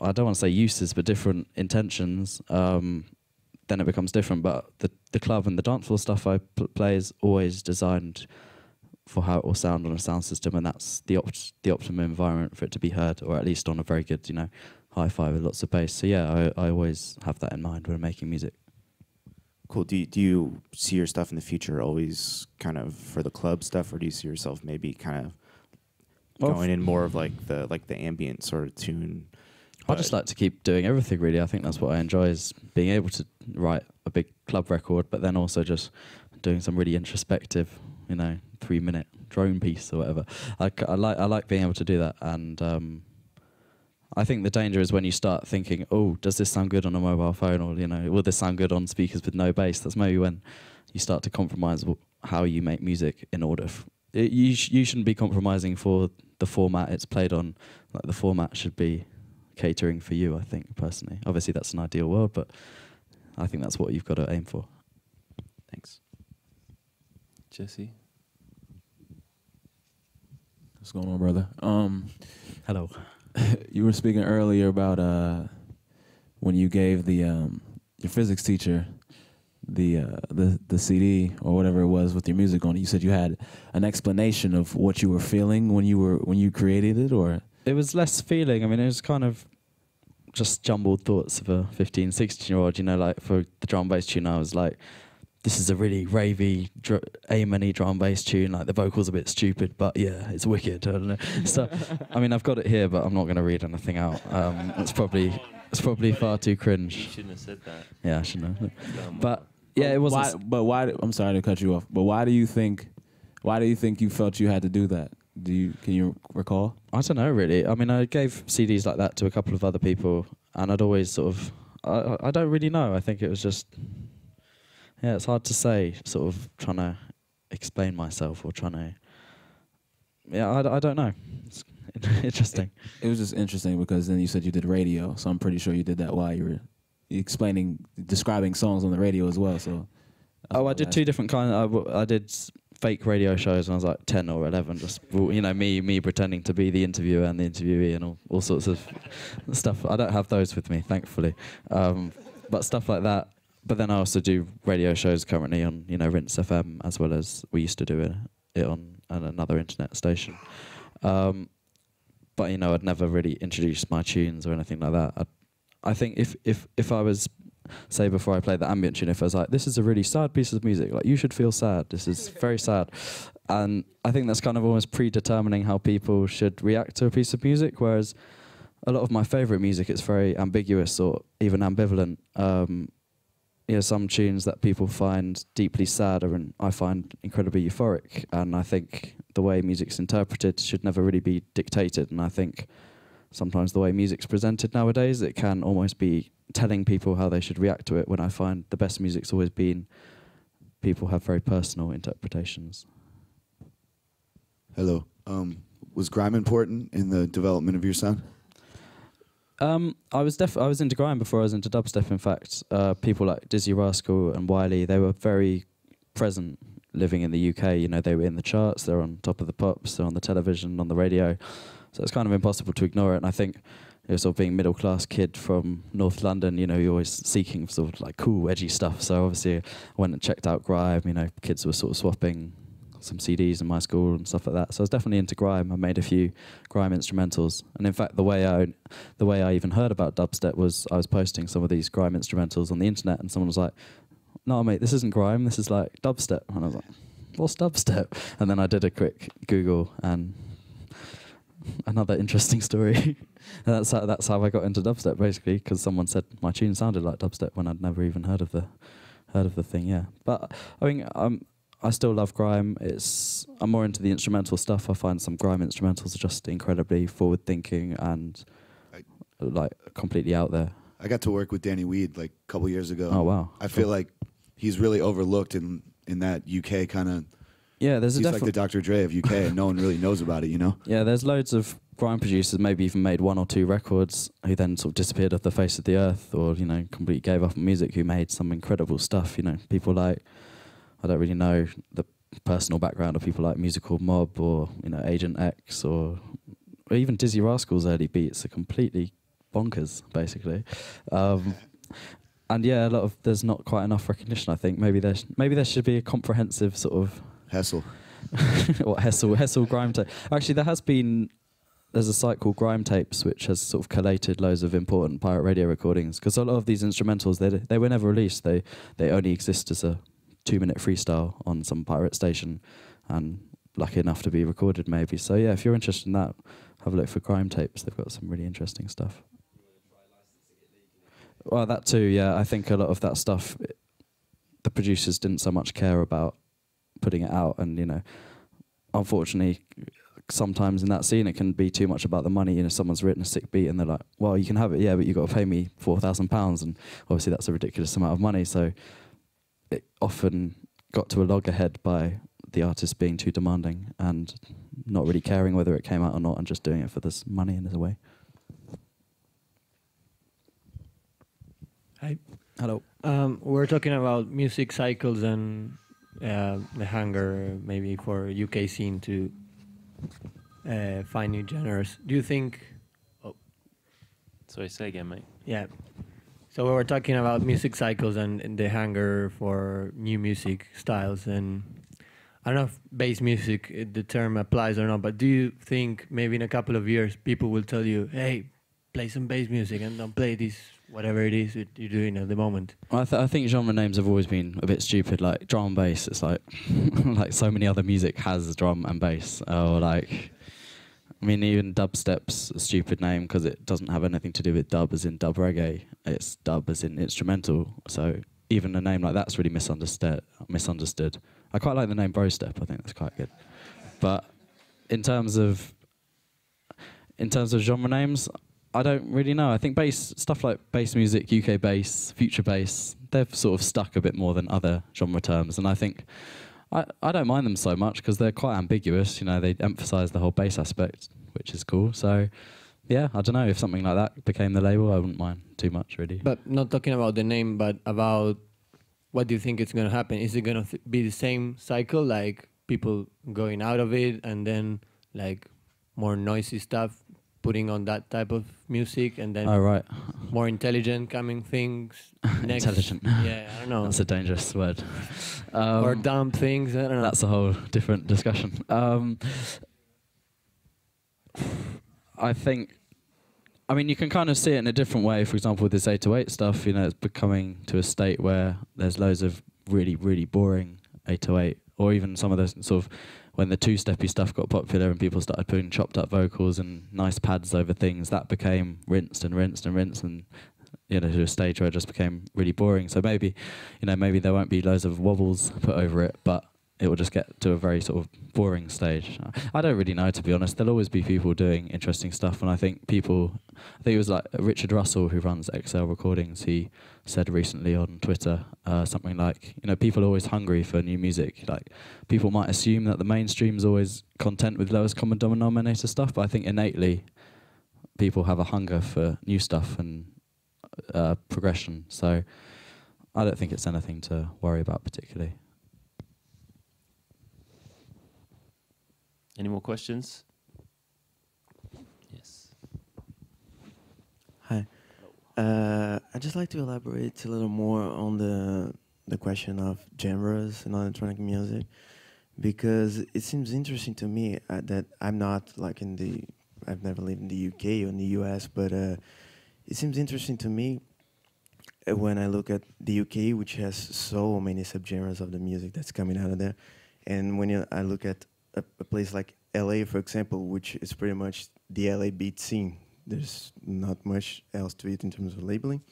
I don't want to say uses, but different intentions. Um, then it becomes different. But the the club and the dance floor stuff I pl- play is always designed for how it will sound on a sound system, and that's the opt- the optimum environment for it to be heard, or at least on a very good, you know, hi-fi with lots of bass. So yeah, I, I always have that in mind when I'm making music. Cool. Do you, do you see your stuff in the future always kind of for the club stuff, or do you see yourself maybe kind of Well, going in more of like the like the ambient sort of tune? I just like to keep doing everything really. I think that's what I enjoy is being able to write a big club record, but then also just doing some really introspective, you know, three minute drone piece or whatever. I, I like I like being able to do that, and um, I think the danger is when you start thinking, oh, does this sound good on a mobile phone, or you know, will this sound good on speakers with no bass? That's maybe when you start to compromise how you make music in order. F- it, you sh- you shouldn't be compromising for the format it's played on. Like the format should be catering for you. I think personally. Obviously, that's an ideal world, but I think that's what you've got to aim for. Thanks. Jesse. What's going on, brother? Um, Hello. you were speaking earlier about uh, when you gave the um, your physics teacher the uh, the the CD or whatever it was with your music on it. You said you had an explanation of what you were feeling when you were when you created it, or It was less feeling. I mean, it was kind of just jumbled thoughts of a 15, 16 year old. You know, like for the drum bass tune, I was like, this is a really ravey, dr- A-many drum bass tune. Like the vocals a bit stupid, but yeah, it's wicked. I don't know. So, I mean, I've got it here, but I'm not going to read anything out. Um, it's probably it's probably far too cringe. You cringe. shouldn't have said that. Yeah, I shouldn't have. But yeah, it wasn't. Why, but why? I'm sorry to cut you off. But why do you think? Why do you think you felt you had to do that? Do you can you recall? I don't know really. I mean, I gave CDs like that to a couple of other people, and I'd always sort of. I, I- I don't really know. I think it was just. Yeah, it's hard to say. Sort of trying to explain myself or trying to. Yeah, I, I don't know. It's interesting. It was just interesting because then you said you did radio, so I'm pretty sure you did that while you were explaining, describing songs on the radio as well. So. that's Oh, I did two different kinds. I, w- I did fake radio shows when I was like ten or eleven. Just you know, me me pretending to be the interviewer and the interviewee and all, all sorts of stuff. I don't have those with me, thankfully. Um, but stuff like that. But then I also do radio shows currently on you know Rinse FM as well as we used to do it, it on, on another internet station. Um, but you know, I'd never really introduced my tunes or anything like that. I'd, I think if if if I was say before I played the ambient tune, if I was like, this is a really sad piece of music, like you should feel sad. This is very sad. And I think that's kind of almost predetermining how people should react to a piece of music. Whereas a lot of my favorite music, it's very ambiguous or even ambivalent. Um, you know, some tunes that people find deeply sad are, and I find incredibly euphoric. And I think the way music's interpreted should never really be dictated. And I think sometimes the way music's presented nowadays, it can almost be telling people how they should react to it. When I find the best music's always been people have very personal interpretations. Hello. Um, was grime important in the development of your sound? Um, I was def- I was into grime before I was into dubstep. In fact, uh, people like Dizzee Rascal and Wiley, they were very present living in the UK. You know, they were in the charts, they're on top of the pops, they're on the television, on the radio. So it's kind of impossible to ignore it. And I think, you know, sort of being middle class kid from North London, you know, you're always seeking sort of like cool, edgy stuff. So obviously, I went and checked out grime. You know, kids were sort of swapping some CDs in my school and stuff like that. So I was definitely into grime. I made a few grime instrumentals, and in fact, the way I the way I even heard about dubstep was I was posting some of these grime instrumentals on the internet, and someone was like, "No, mate, this isn't grime. This is like dubstep." And I was like, "What's dubstep?" And then I did a quick Google, and another interesting story. That's how, that's how I got into dubstep, basically, because someone said my tune sounded like dubstep when I'd never even heard of the heard of the thing. Yeah, but I mean, um, I still love grime. It's I'm more into the instrumental stuff. I find some grime instrumentals are just incredibly forward thinking and I- like completely out there. I got to work with Danny Weed like a couple years ago. Oh wow! I feel like he's really overlooked in in that UK kind of. yeah, there's a like the Dr. Dre of UK, and no one really knows about it. You know. Yeah, there's loads of grime producers maybe even made one or two records who then sort of disappeared off the face of the earth or you know completely gave up on music who made some incredible stuff you know people like i don't really know the personal background of people like musical mob or you know agent x or, or even Dizzee Rascal's early beats are completely bonkers basically um, and yeah a lot of there's not quite enough recognition i think maybe there maybe there should be a comprehensive sort of Hessle. what Hessle Hessle grime tape. Actually, there has been there's a site called Grime Tapes which has sort of collated loads of important pirate radio recordings because a lot of these instrumentals they they were never released. They they only exist as a two minute freestyle on some pirate station, and lucky enough to be recorded maybe. So yeah, if you're interested in that, have a look for Grime Tapes. They've got some really interesting stuff. Well, that too. Yeah, I think a lot of that stuff, it- the producers didn't so much care about putting it out, and you know, unfortunately, sometimes in that scene it can be too much about the money. You know, someone's written a sick beat, and they're like, "Well, you can have it, yeah, but you've got to pay me four thousand pounds," and obviously that's a ridiculous amount of money. So it often got to a loggerhead by the artist being too demanding and not really caring whether it came out or not, and just doing it for this money in a way. Hi. Hello. Um, we're talking about music cycles and uh, the hunger maybe for UK scene to uh, find new genres. Do you think? Oh. Sorry, say again, mate. Yeah. So we were talking about music cycles and, and the hunger for new music styles, and I don't know if bass music uh, the term applies or not. But do you think maybe in a couple of years people will tell you, "Hey, play some bass music and don't play this whatever it is that you're doing at the moment"? Well, I, th- I think genre names have always been a bit stupid. Like drum and bass, it's like like so many other music has drum and bass. Or like, I mean, even dubstep's a stupid name because it doesn't have anything to do with dub as in dub reggae. It's dub as in instrumental. So even a name like that's really misunderstood. Misunderstood. I quite like the name Brostep. I think that's quite good. But in terms of in terms of genre names, I don't really know. I think bass stuff like bass music, UK bass, future bass, they've sort of stuck a bit more than other genre terms, and I think I, I don't mind them so much because they're quite ambiguous. You know, they emphasise the whole bass aspect, which is cool. So yeah, I don't know if something like that became the label, I wouldn't mind too much really. But not talking about the name, but about what do you think is going to happen? Is it going to be the same cycle, like people going out of it and then like more noisy stuff, putting on that type of music, and then oh right, more intelligent coming things next? Intelligent. Yeah, I don't know. that's a dangerous word. Um, or dumb things. I don't know. That's a whole different discussion. Um, I think, I mean, you can kind of see it in a different way. For example, with this 808 stuff, you know, it's becoming to a state where there's loads of really, really boring 808, or even some of the sort of when the two-steppy stuff got popular and people started putting chopped up vocals and nice pads over things, that became rinsed and rinsed and rinsed and you know to a stage where it just became really boring. So maybe, you know, maybe there won't be loads of wobbles put over it, but it will just get to a very sort of boring stage. I don't really know to be honest. There'll always be people doing interesting stuff, and I think people. I think it was like Richard Russell who runs XL Recordings. He said recently on Twitter uh, something like, you know, people are always hungry for new music. Like people might assume that the mainstream is always content with lowest common denominator stuff, but I think innately people have a hunger for new stuff and uh, progression. So I don't think it's anything to worry about particularly. Any more questions? Yes. Hi. Uh, I'd just like to elaborate a little more on the the question of genres in electronic music, because it seems interesting to me uh, that I'm not like in the I've never lived in the UK or in the US, but uh, it seems interesting to me uh, when I look at the UK, which has so many subgenres of the music that's coming out of there, and when you, I look at a, a place like LA, for example, which is pretty much the LA beat scene. There's not much else to it in terms of labeling.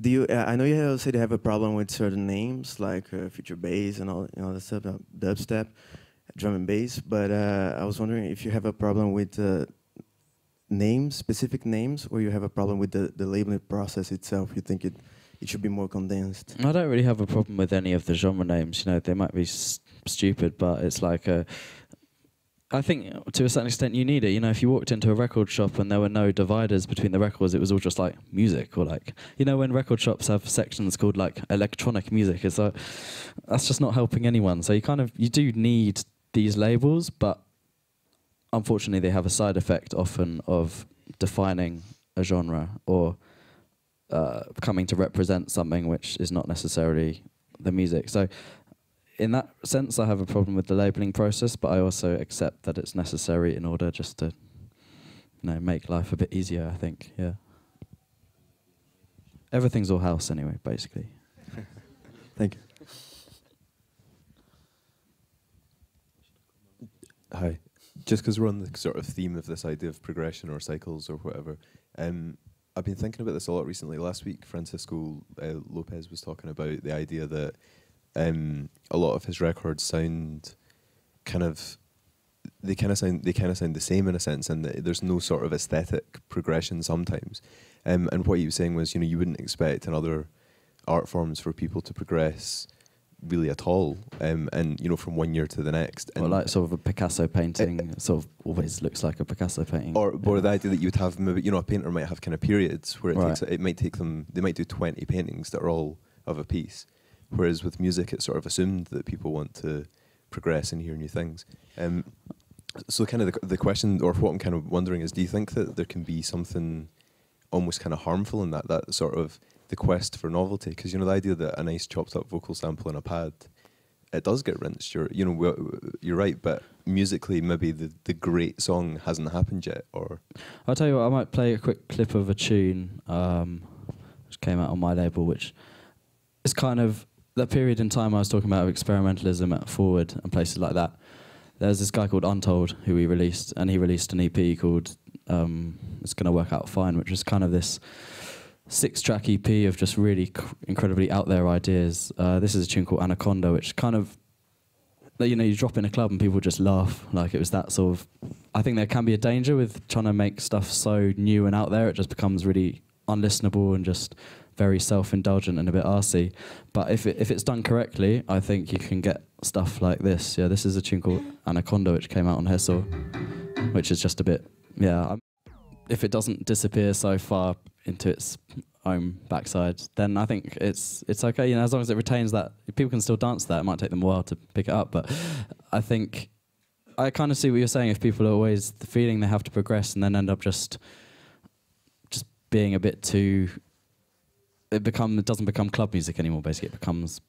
Do you? Uh, I know you said you have a problem with certain names like uh, future bass and all, you know, that stuff, uh, dubstep, drum and bass. But uh, I was wondering if you have a problem with uh, names, specific names, or you have a problem with the, the labeling process itself. You think it it should be more condensed. I don't really have a problem with any of the genre names. You know, they might be stupid, but it's like a I think to a certain extent you need it. You know, if you walked into a record shop and there were no dividers between the records, it was all just like music or like you know when record shops have sections called like electronic music. It's like that's just not helping anyone. So you kind of you do need these labels, but unfortunately they have a side effect often of defining a genre or uh, coming to represent something which is not necessarily the music. So in that sense, I have a problem with the labeling process, but I also accept that it's necessary in order just to, you know, make life a bit easier. I think, yeah. Everything's all house anyway, basically. Thank you. Hi. Just because we're on the sort of theme of this idea of progression or cycles or whatever, um, I've been thinking about this a lot recently. Last week, Francisco uh, Lopez was talking about the idea that um, a lot of his records sound kind of they kind of sound they kind of sound the same in a sense, and there's no sort of aesthetic progression sometimes. Um, and what he was saying was, you know, you wouldn't expect in other art forms for people to progress really at all, um, and you know, from one year to the next. Or And like sort of a Picasso painting, sort of always looks like a Picasso painting. or or yeah. the idea that you would have maybe you know a painter might have kind of periods where it Right. takes it might take them they might do 20 paintings that are all of a piece whereas with music it's sort of assumed that people want to progress and hear new things. Um, so kind of the, the question or what I'm kind of wondering is do you think that there can be something almost kind of harmful in that that sort of the quest for novelty? Because you know the idea that a nice chopped up vocal sample in a pad it does get rinsed. You're you know you're right but musically maybe the, the great song hasn't happened yet or I'll tell you what, I might play a quick clip of a tune um, which came out on my label, which is kind of that period in time I was talking about of experimentalism at Forward and places like that. There's this guy called Untold who we released, and he released an EP called um, It's Gonna Work Out Fine, which is kind of this six track EP of just really cr- incredibly out there ideas. Uh, this is a tune called Anaconda, which kind of you know you drop in a club and people just laugh like it was that sort of i think there can be a danger with trying to make stuff so new and out there it just becomes really unlistenable and just very self-indulgent and a bit arsy but if it, if it's done correctly i think you can get stuff like this yeah this is a tune called anaconda which came out on Hessle, which is just a bit yeah I'm, if it doesn't disappear so far into its own backside, then I think it's it's okay. You know, as long as it retains that, people can still dance that. It might take them a while to pick it up, but I think I kind of see what you're saying. If people are always feeling they have to progress and then end up just just being a bit too, it become it doesn't become club music anymore. Basically, it becomes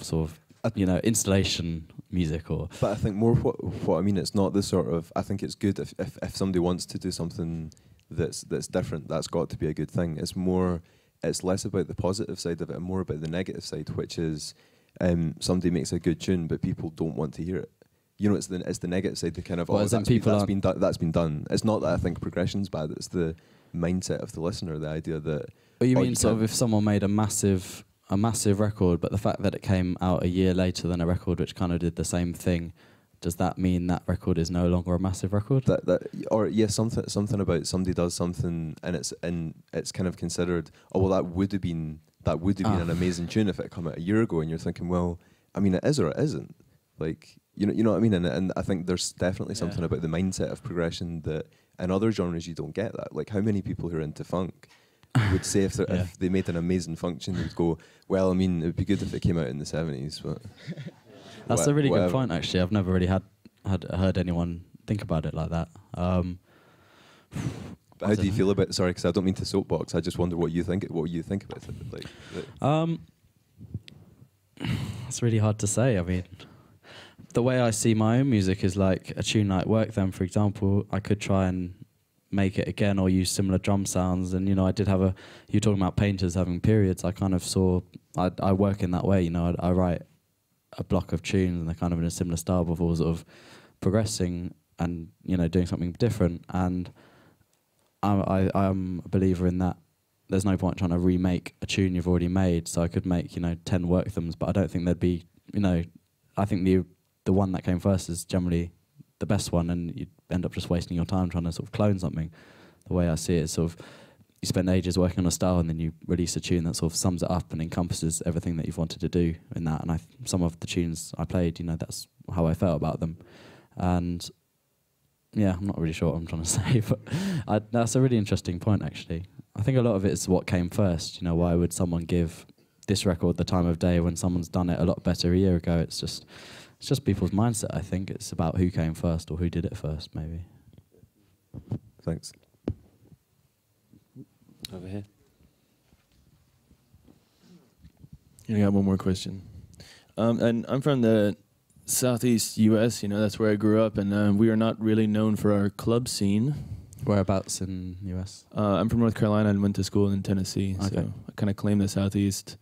sort of you know installation music or But I think more what what I mean it's not the sort of I think it's good if, if, if somebody wants to do something that's that's different that's got to be a good thing. It's more it's less about the positive side of it and more about the negative side, which is um, somebody makes a good tune but people don't want to hear it. You know, it's the it's the negative side. The kind of Well, oh, that's been, that's been done. That's been done. It's not that I think progression's bad. It's the mindset of the listener. The idea that But you Oh, mean you sort of if someone made a massive a massive record, but the fact that it came out a year later than a record which kind of did the same thing, does that mean that record is no longer a massive record? that that or yeah something something about somebody does something and it's and it's kind of considered oh well that would have been that would have been Ah. an amazing tune if it had come out a year ago and you're thinking well I mean it is or it isn't like you know you know what I mean and and I think there's definitely something Yeah. about the mindset of progression that in other genres you don't get that like how many people who are into funk would say if, Yeah. if they made an amazing function they'd go well I mean it would be good if it came out in the 70s but That's wha- a really whatever. good point. Actually, I've never really had had heard anyone think about it like that. Um, how do you feel about? Sorry, because I don't mean to soapbox. I just wonder what you think. What you think about it? Like, like- Um, it's really hard to say. I mean, the way I see my own music is like a tune like Work Them, for example. I could try and make it again or use similar drum sounds. And, you know, I did have a, you're talking about painters having periods. I kind of saw, I, I work in that way, you know, I, I write a block of tunes and they're kind of in a similar style before sort of progressing and, you know, doing something different. And I, I, I'm a believer in that there's no point trying to remake a tune you've already made. So I could make you know ten work thems, but I don't think there'd be you know. I think the the one that came first is generally the best one, and you end up just wasting your time trying to sort of clone something. The way I see it is sort of you spend ages working on a style, and then you release a tune that sort of sums it up and encompasses everything that you've wanted to do in that. And I some of the tunes I played, you know, that's how I felt about them, and yeah, I'm not really sure what I'm trying to say, but I, that's a really interesting point, actually. I think a lot of it is what came first. You know, why would someone give this record the time of day when someone's done it a lot better a year ago? It's just, it's just people's mindset. I think it's about who came first or who did it first, maybe. Thanks. Over here. I got one more question. Um, and I'm from the southeast U.S. You know, that's where I grew up, and uh, we are not really known for our club scene. Whereabouts in US? Uh, I'm from North Carolina and went to school in Tennessee, Okay. so I kind of claim the southeast.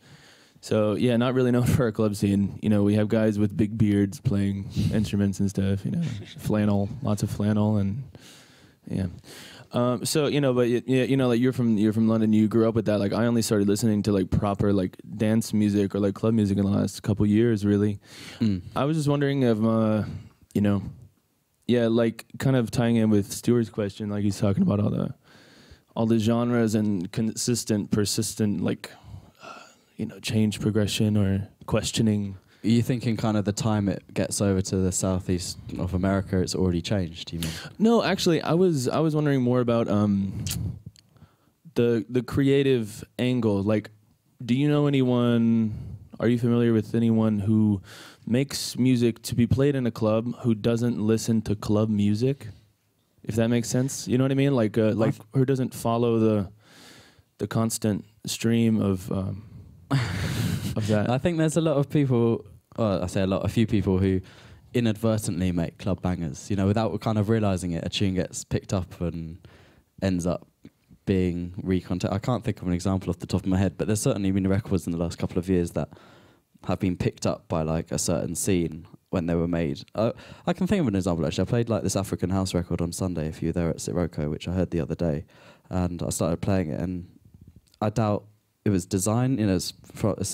So yeah, not really known for our club scene. You know, we have guys with big beards playing instruments and stuff. You know, flannel, lots of flannel, and yeah. Um, so you know, but yeah, you know, like you're from you're from London. You grew up with that. Like I only started listening to like proper like dance music or like club music in the last couple years. Really, Mm. I was just wondering if uh, you know, yeah, like kind of tying in with Stuart's question, like he's talking about all the all the genres and consistent, persistent, like you know, change progression or questioning. Are you thinking kind of the time it gets over to the southeast of America, it's already changed? You mean? No, actually, I was I was wondering more about um, the the creative angle. Like, do you know anyone? Are you familiar with anyone who makes music to be played in a club who doesn't listen to club music? If that makes sense, you know what I mean. Like, uh, like who doesn't follow the the constant stream of um, of that. I think there's a lot of people, well, I say a lot, a few people who inadvertently make club bangers. You know, without kind of realizing it, a tune gets picked up and ends up being recontent. I can't think of an example off the top of my head, but there's certainly been records in the last couple of years that have been picked up by like a certain scene when they were made. Uh, I can think of an example actually. I played like this African house record on Sunday if you were there at Siroco, which I heard the other day, and I started playing it, and I doubt it was designed. You know, it's,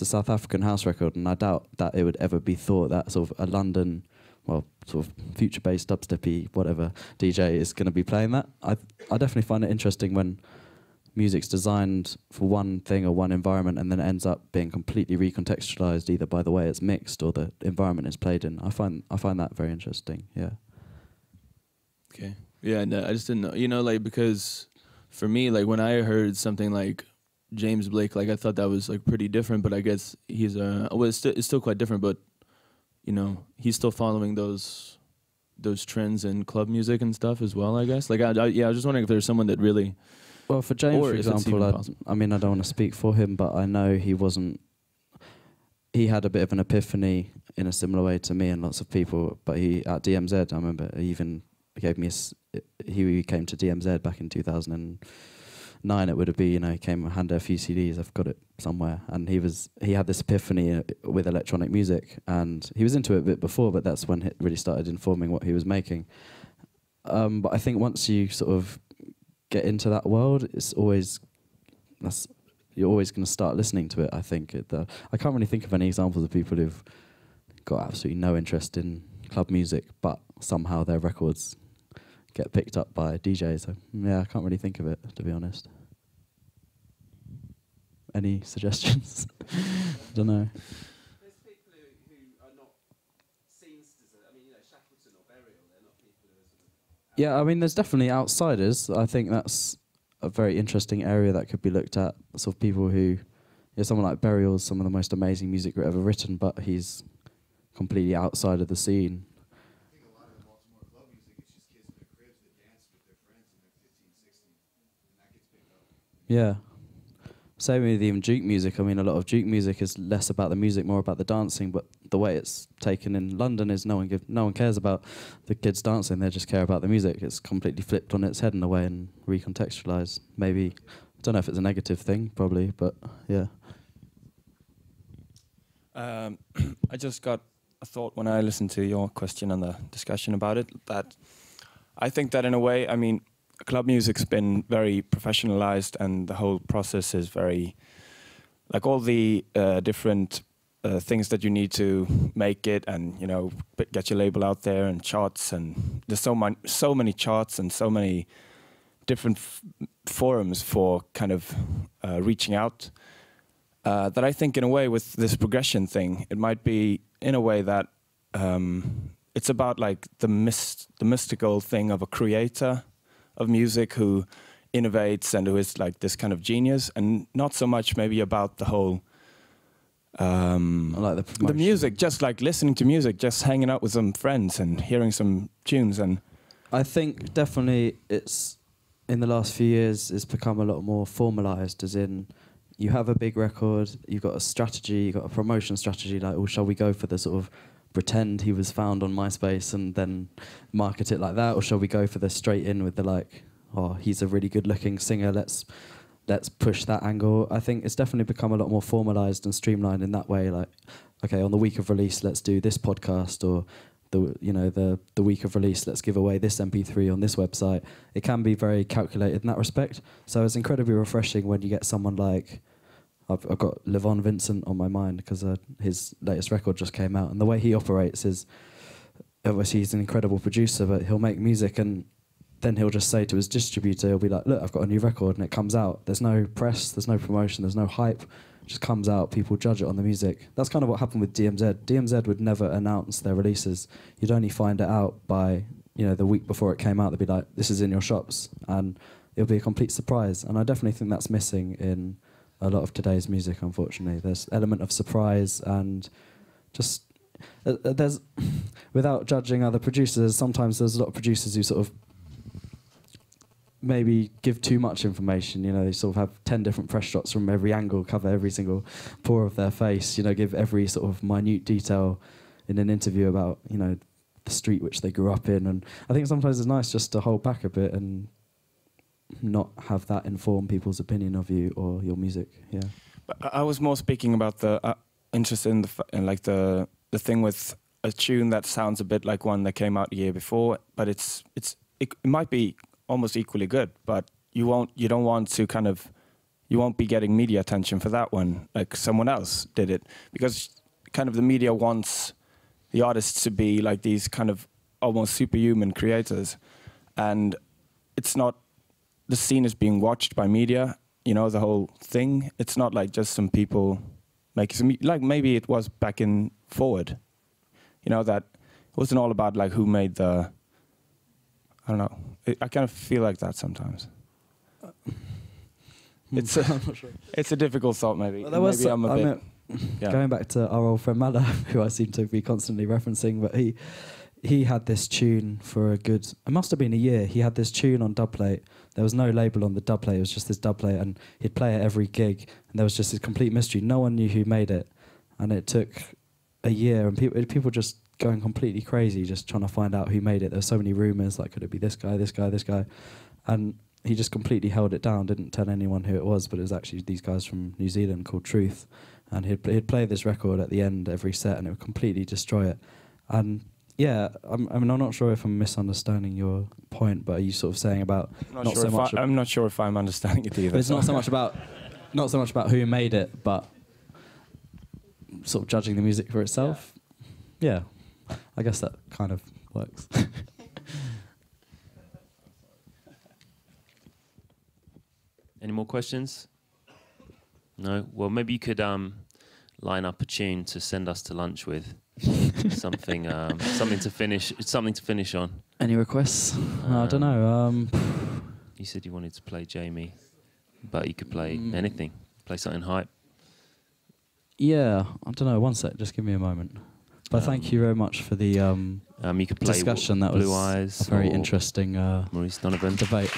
a South African house record, and I doubt that it would ever be thought that sort of a London, well, sort of future-based dubsteppy whatever DJ is going to be playing that. I I definitely find it interesting when music's designed for one thing or one environment and then ends up being completely recontextualized either by the way it's mixed or the environment it's played in. I find I find that very interesting. Yeah. Okay. Yeah, no, I just didn't know. You know, like because for me, like when I heard something like James Blake, like I thought that was like pretty different. But I guess he's uh well, it's, sti- it's still quite different. But you know, he's still following those those trends in club music and stuff as well. I guess. Like, I, I yeah, I was just wondering if there's someone that really. Well, for James, for example, I. I mean, I don't want to speak for him, but I know he wasn't. He had a bit of an epiphany in a similar way to me and lots of people. But he at DMZ, I remember he even gave me. A, s- he came to DMZ back in 2009. It would have been, you know, he came and handed a few CDs. I've got it somewhere, and he was he had this epiphany uh, with electronic music, and he was into it a bit before, but that's when it really started informing what he was making. Um, but I think once you sort of get into that world, it's always that's you're always going to start listening to it. I think it, the, I can't really think of any examples of people who've got absolutely no interest in club music, but somehow their records get picked up by DJs. So, yeah, I can't really think of it to be honest. Any suggestions? I don't know. There's people who, who are not scenesters. I mean, you know, Shackleton or Burial, they're not people who are sort of. Yeah, I mean, there's definitely outsiders. I think that's a very interesting area that could be looked at. Sort of people who, yeah, someone like Burial's some of the most amazing music ever written, but he's completely outside of the scene. Yeah. Same with even Juke music. I mean, a lot of Juke music is less about the music, more about the dancing. But the way it's taken in London is no one give, no one cares about the kids dancing. They just care about the music. It's completely flipped on its head in a way and recontextualized. Maybe I don't know if it's a negative thing, probably, but yeah. Um, I just got a thought when I listened to your question and the discussion about it that I think that in a way, I mean, club music's been very professionalized and the whole process is very like all the uh, different uh, things that you need to make it and you know get your label out there and charts and there's so many so many charts and so many different forums for kind of uh, reaching out uh, that I think in a way with this progression thing, it might be in a way that um, it's about like the myst- the mystical thing of a creator of music who innovates and who is like this kind of genius, and not so much maybe about the whole. Um, like the the music, just like listening to music, just hanging out with some friends and hearing some tunes, and I think definitely it's in the last few years it's become a lot more formalized as in you have a big record, you've got a strategy, you've got a promotion strategy like, oh, shall we go for the sort of pretend he was found on MySpace and then market it like that, or shall we go for the straight in with the like, oh, he's a really good looking singer, let's let's push that angle. I think it's definitely become a lot more formalized and streamlined in that way. Like, okay, on the week of release, let's do this podcast, or the you know the the week of release, let's give away this MP3 on this website. It can be very calculated in that respect. So it's incredibly refreshing when you get someone like. I've, I've got Levon Vincent on my mind because uh, his latest record just came out, and the way he operates is obviously he's an incredible producer, but he'll make music and then he'll just say to his distributor, he'll be like, "Look, I've got a new record," and it comes out. There's no press, there's no promotion, there's no hype. It just comes out. People judge it on the music. That's kind of what happened with DMZ. DMZ would never announce their releases. You'd only find it out by you know the week before it came out. They'd be like, "This is in your shops," and it'll be a complete surprise. And I definitely think that's missing in a lot of today's music. Unfortunately, there's element of surprise and just uh, uh, there's without judging other producers. Sometimes there's a lot of producers who sort of maybe give too much information. You know, they sort of have ten different press shots from every angle, cover every single pore of their face. You know, give every sort of minute detail in an interview about you know the street which they grew up in. And I think sometimes it's nice just to hold back a bit and not have that inform people's opinion of you or your music. Yeah. I was more speaking about the uh, interest in the in like the the thing with a tune that sounds a bit like one that came out the year before, but it's it's it, it might be almost equally good, but you won't you don't want to kind of you won't be getting media attention for that one like someone else did it because kind of the media wants the artists to be like these kind of almost superhuman creators and it's not the scene is being watched by media you know the whole thing it's not like just some people making some like maybe it was back in forward you know that it wasn't all about like who made the i don't know it, i kind of feel like that sometimes hmm. it's a, I'm not sure. it's a difficult thought maybe Well, there was maybe i'm a I bit yeah. Going back to our old friend Mala, who I seem to be constantly referencing, but he he had this tune for a good. It must have been a year. He had this tune on dubplate. There was no label on the dubplate. It was just this dubplate, and he'd play it every gig. And there was just this complete mystery. No one knew who made it, and it took a year, and people people just going completely crazy, just trying to find out who made it. There were so many rumors, like could it be this guy, this guy, this guy, and he just completely held it down. Didn't tell anyone who it was, but it was actually these guys from New Zealand called Truth, and he'd he'd play this record at the end every set, and it would completely destroy it. And yeah, I'm, I mean, I'm not sure if I'm misunderstanding your point, but are you sort of saying about I'm not, not sure so much? I, I'm not sure if i'm understanding it either it's not so so- much about not so much about who made it, but sort of judging the music for itself. Yeah, I guess that kind of works. Any more questions? No. Well, maybe you could um, line up a tune to send us to lunch with. Something, um, something to finish, something to finish on. Any requests? I don't Um, know. Um, You said you wanted to play Jamie, but you could play Mm. anything. Play something hype. yeah, I don't know. One sec, just give me a moment. But thank you very much for the um, Um, you could play discussion. That Blue was Eyes a very interesting uh, Maurice Donovan. debate.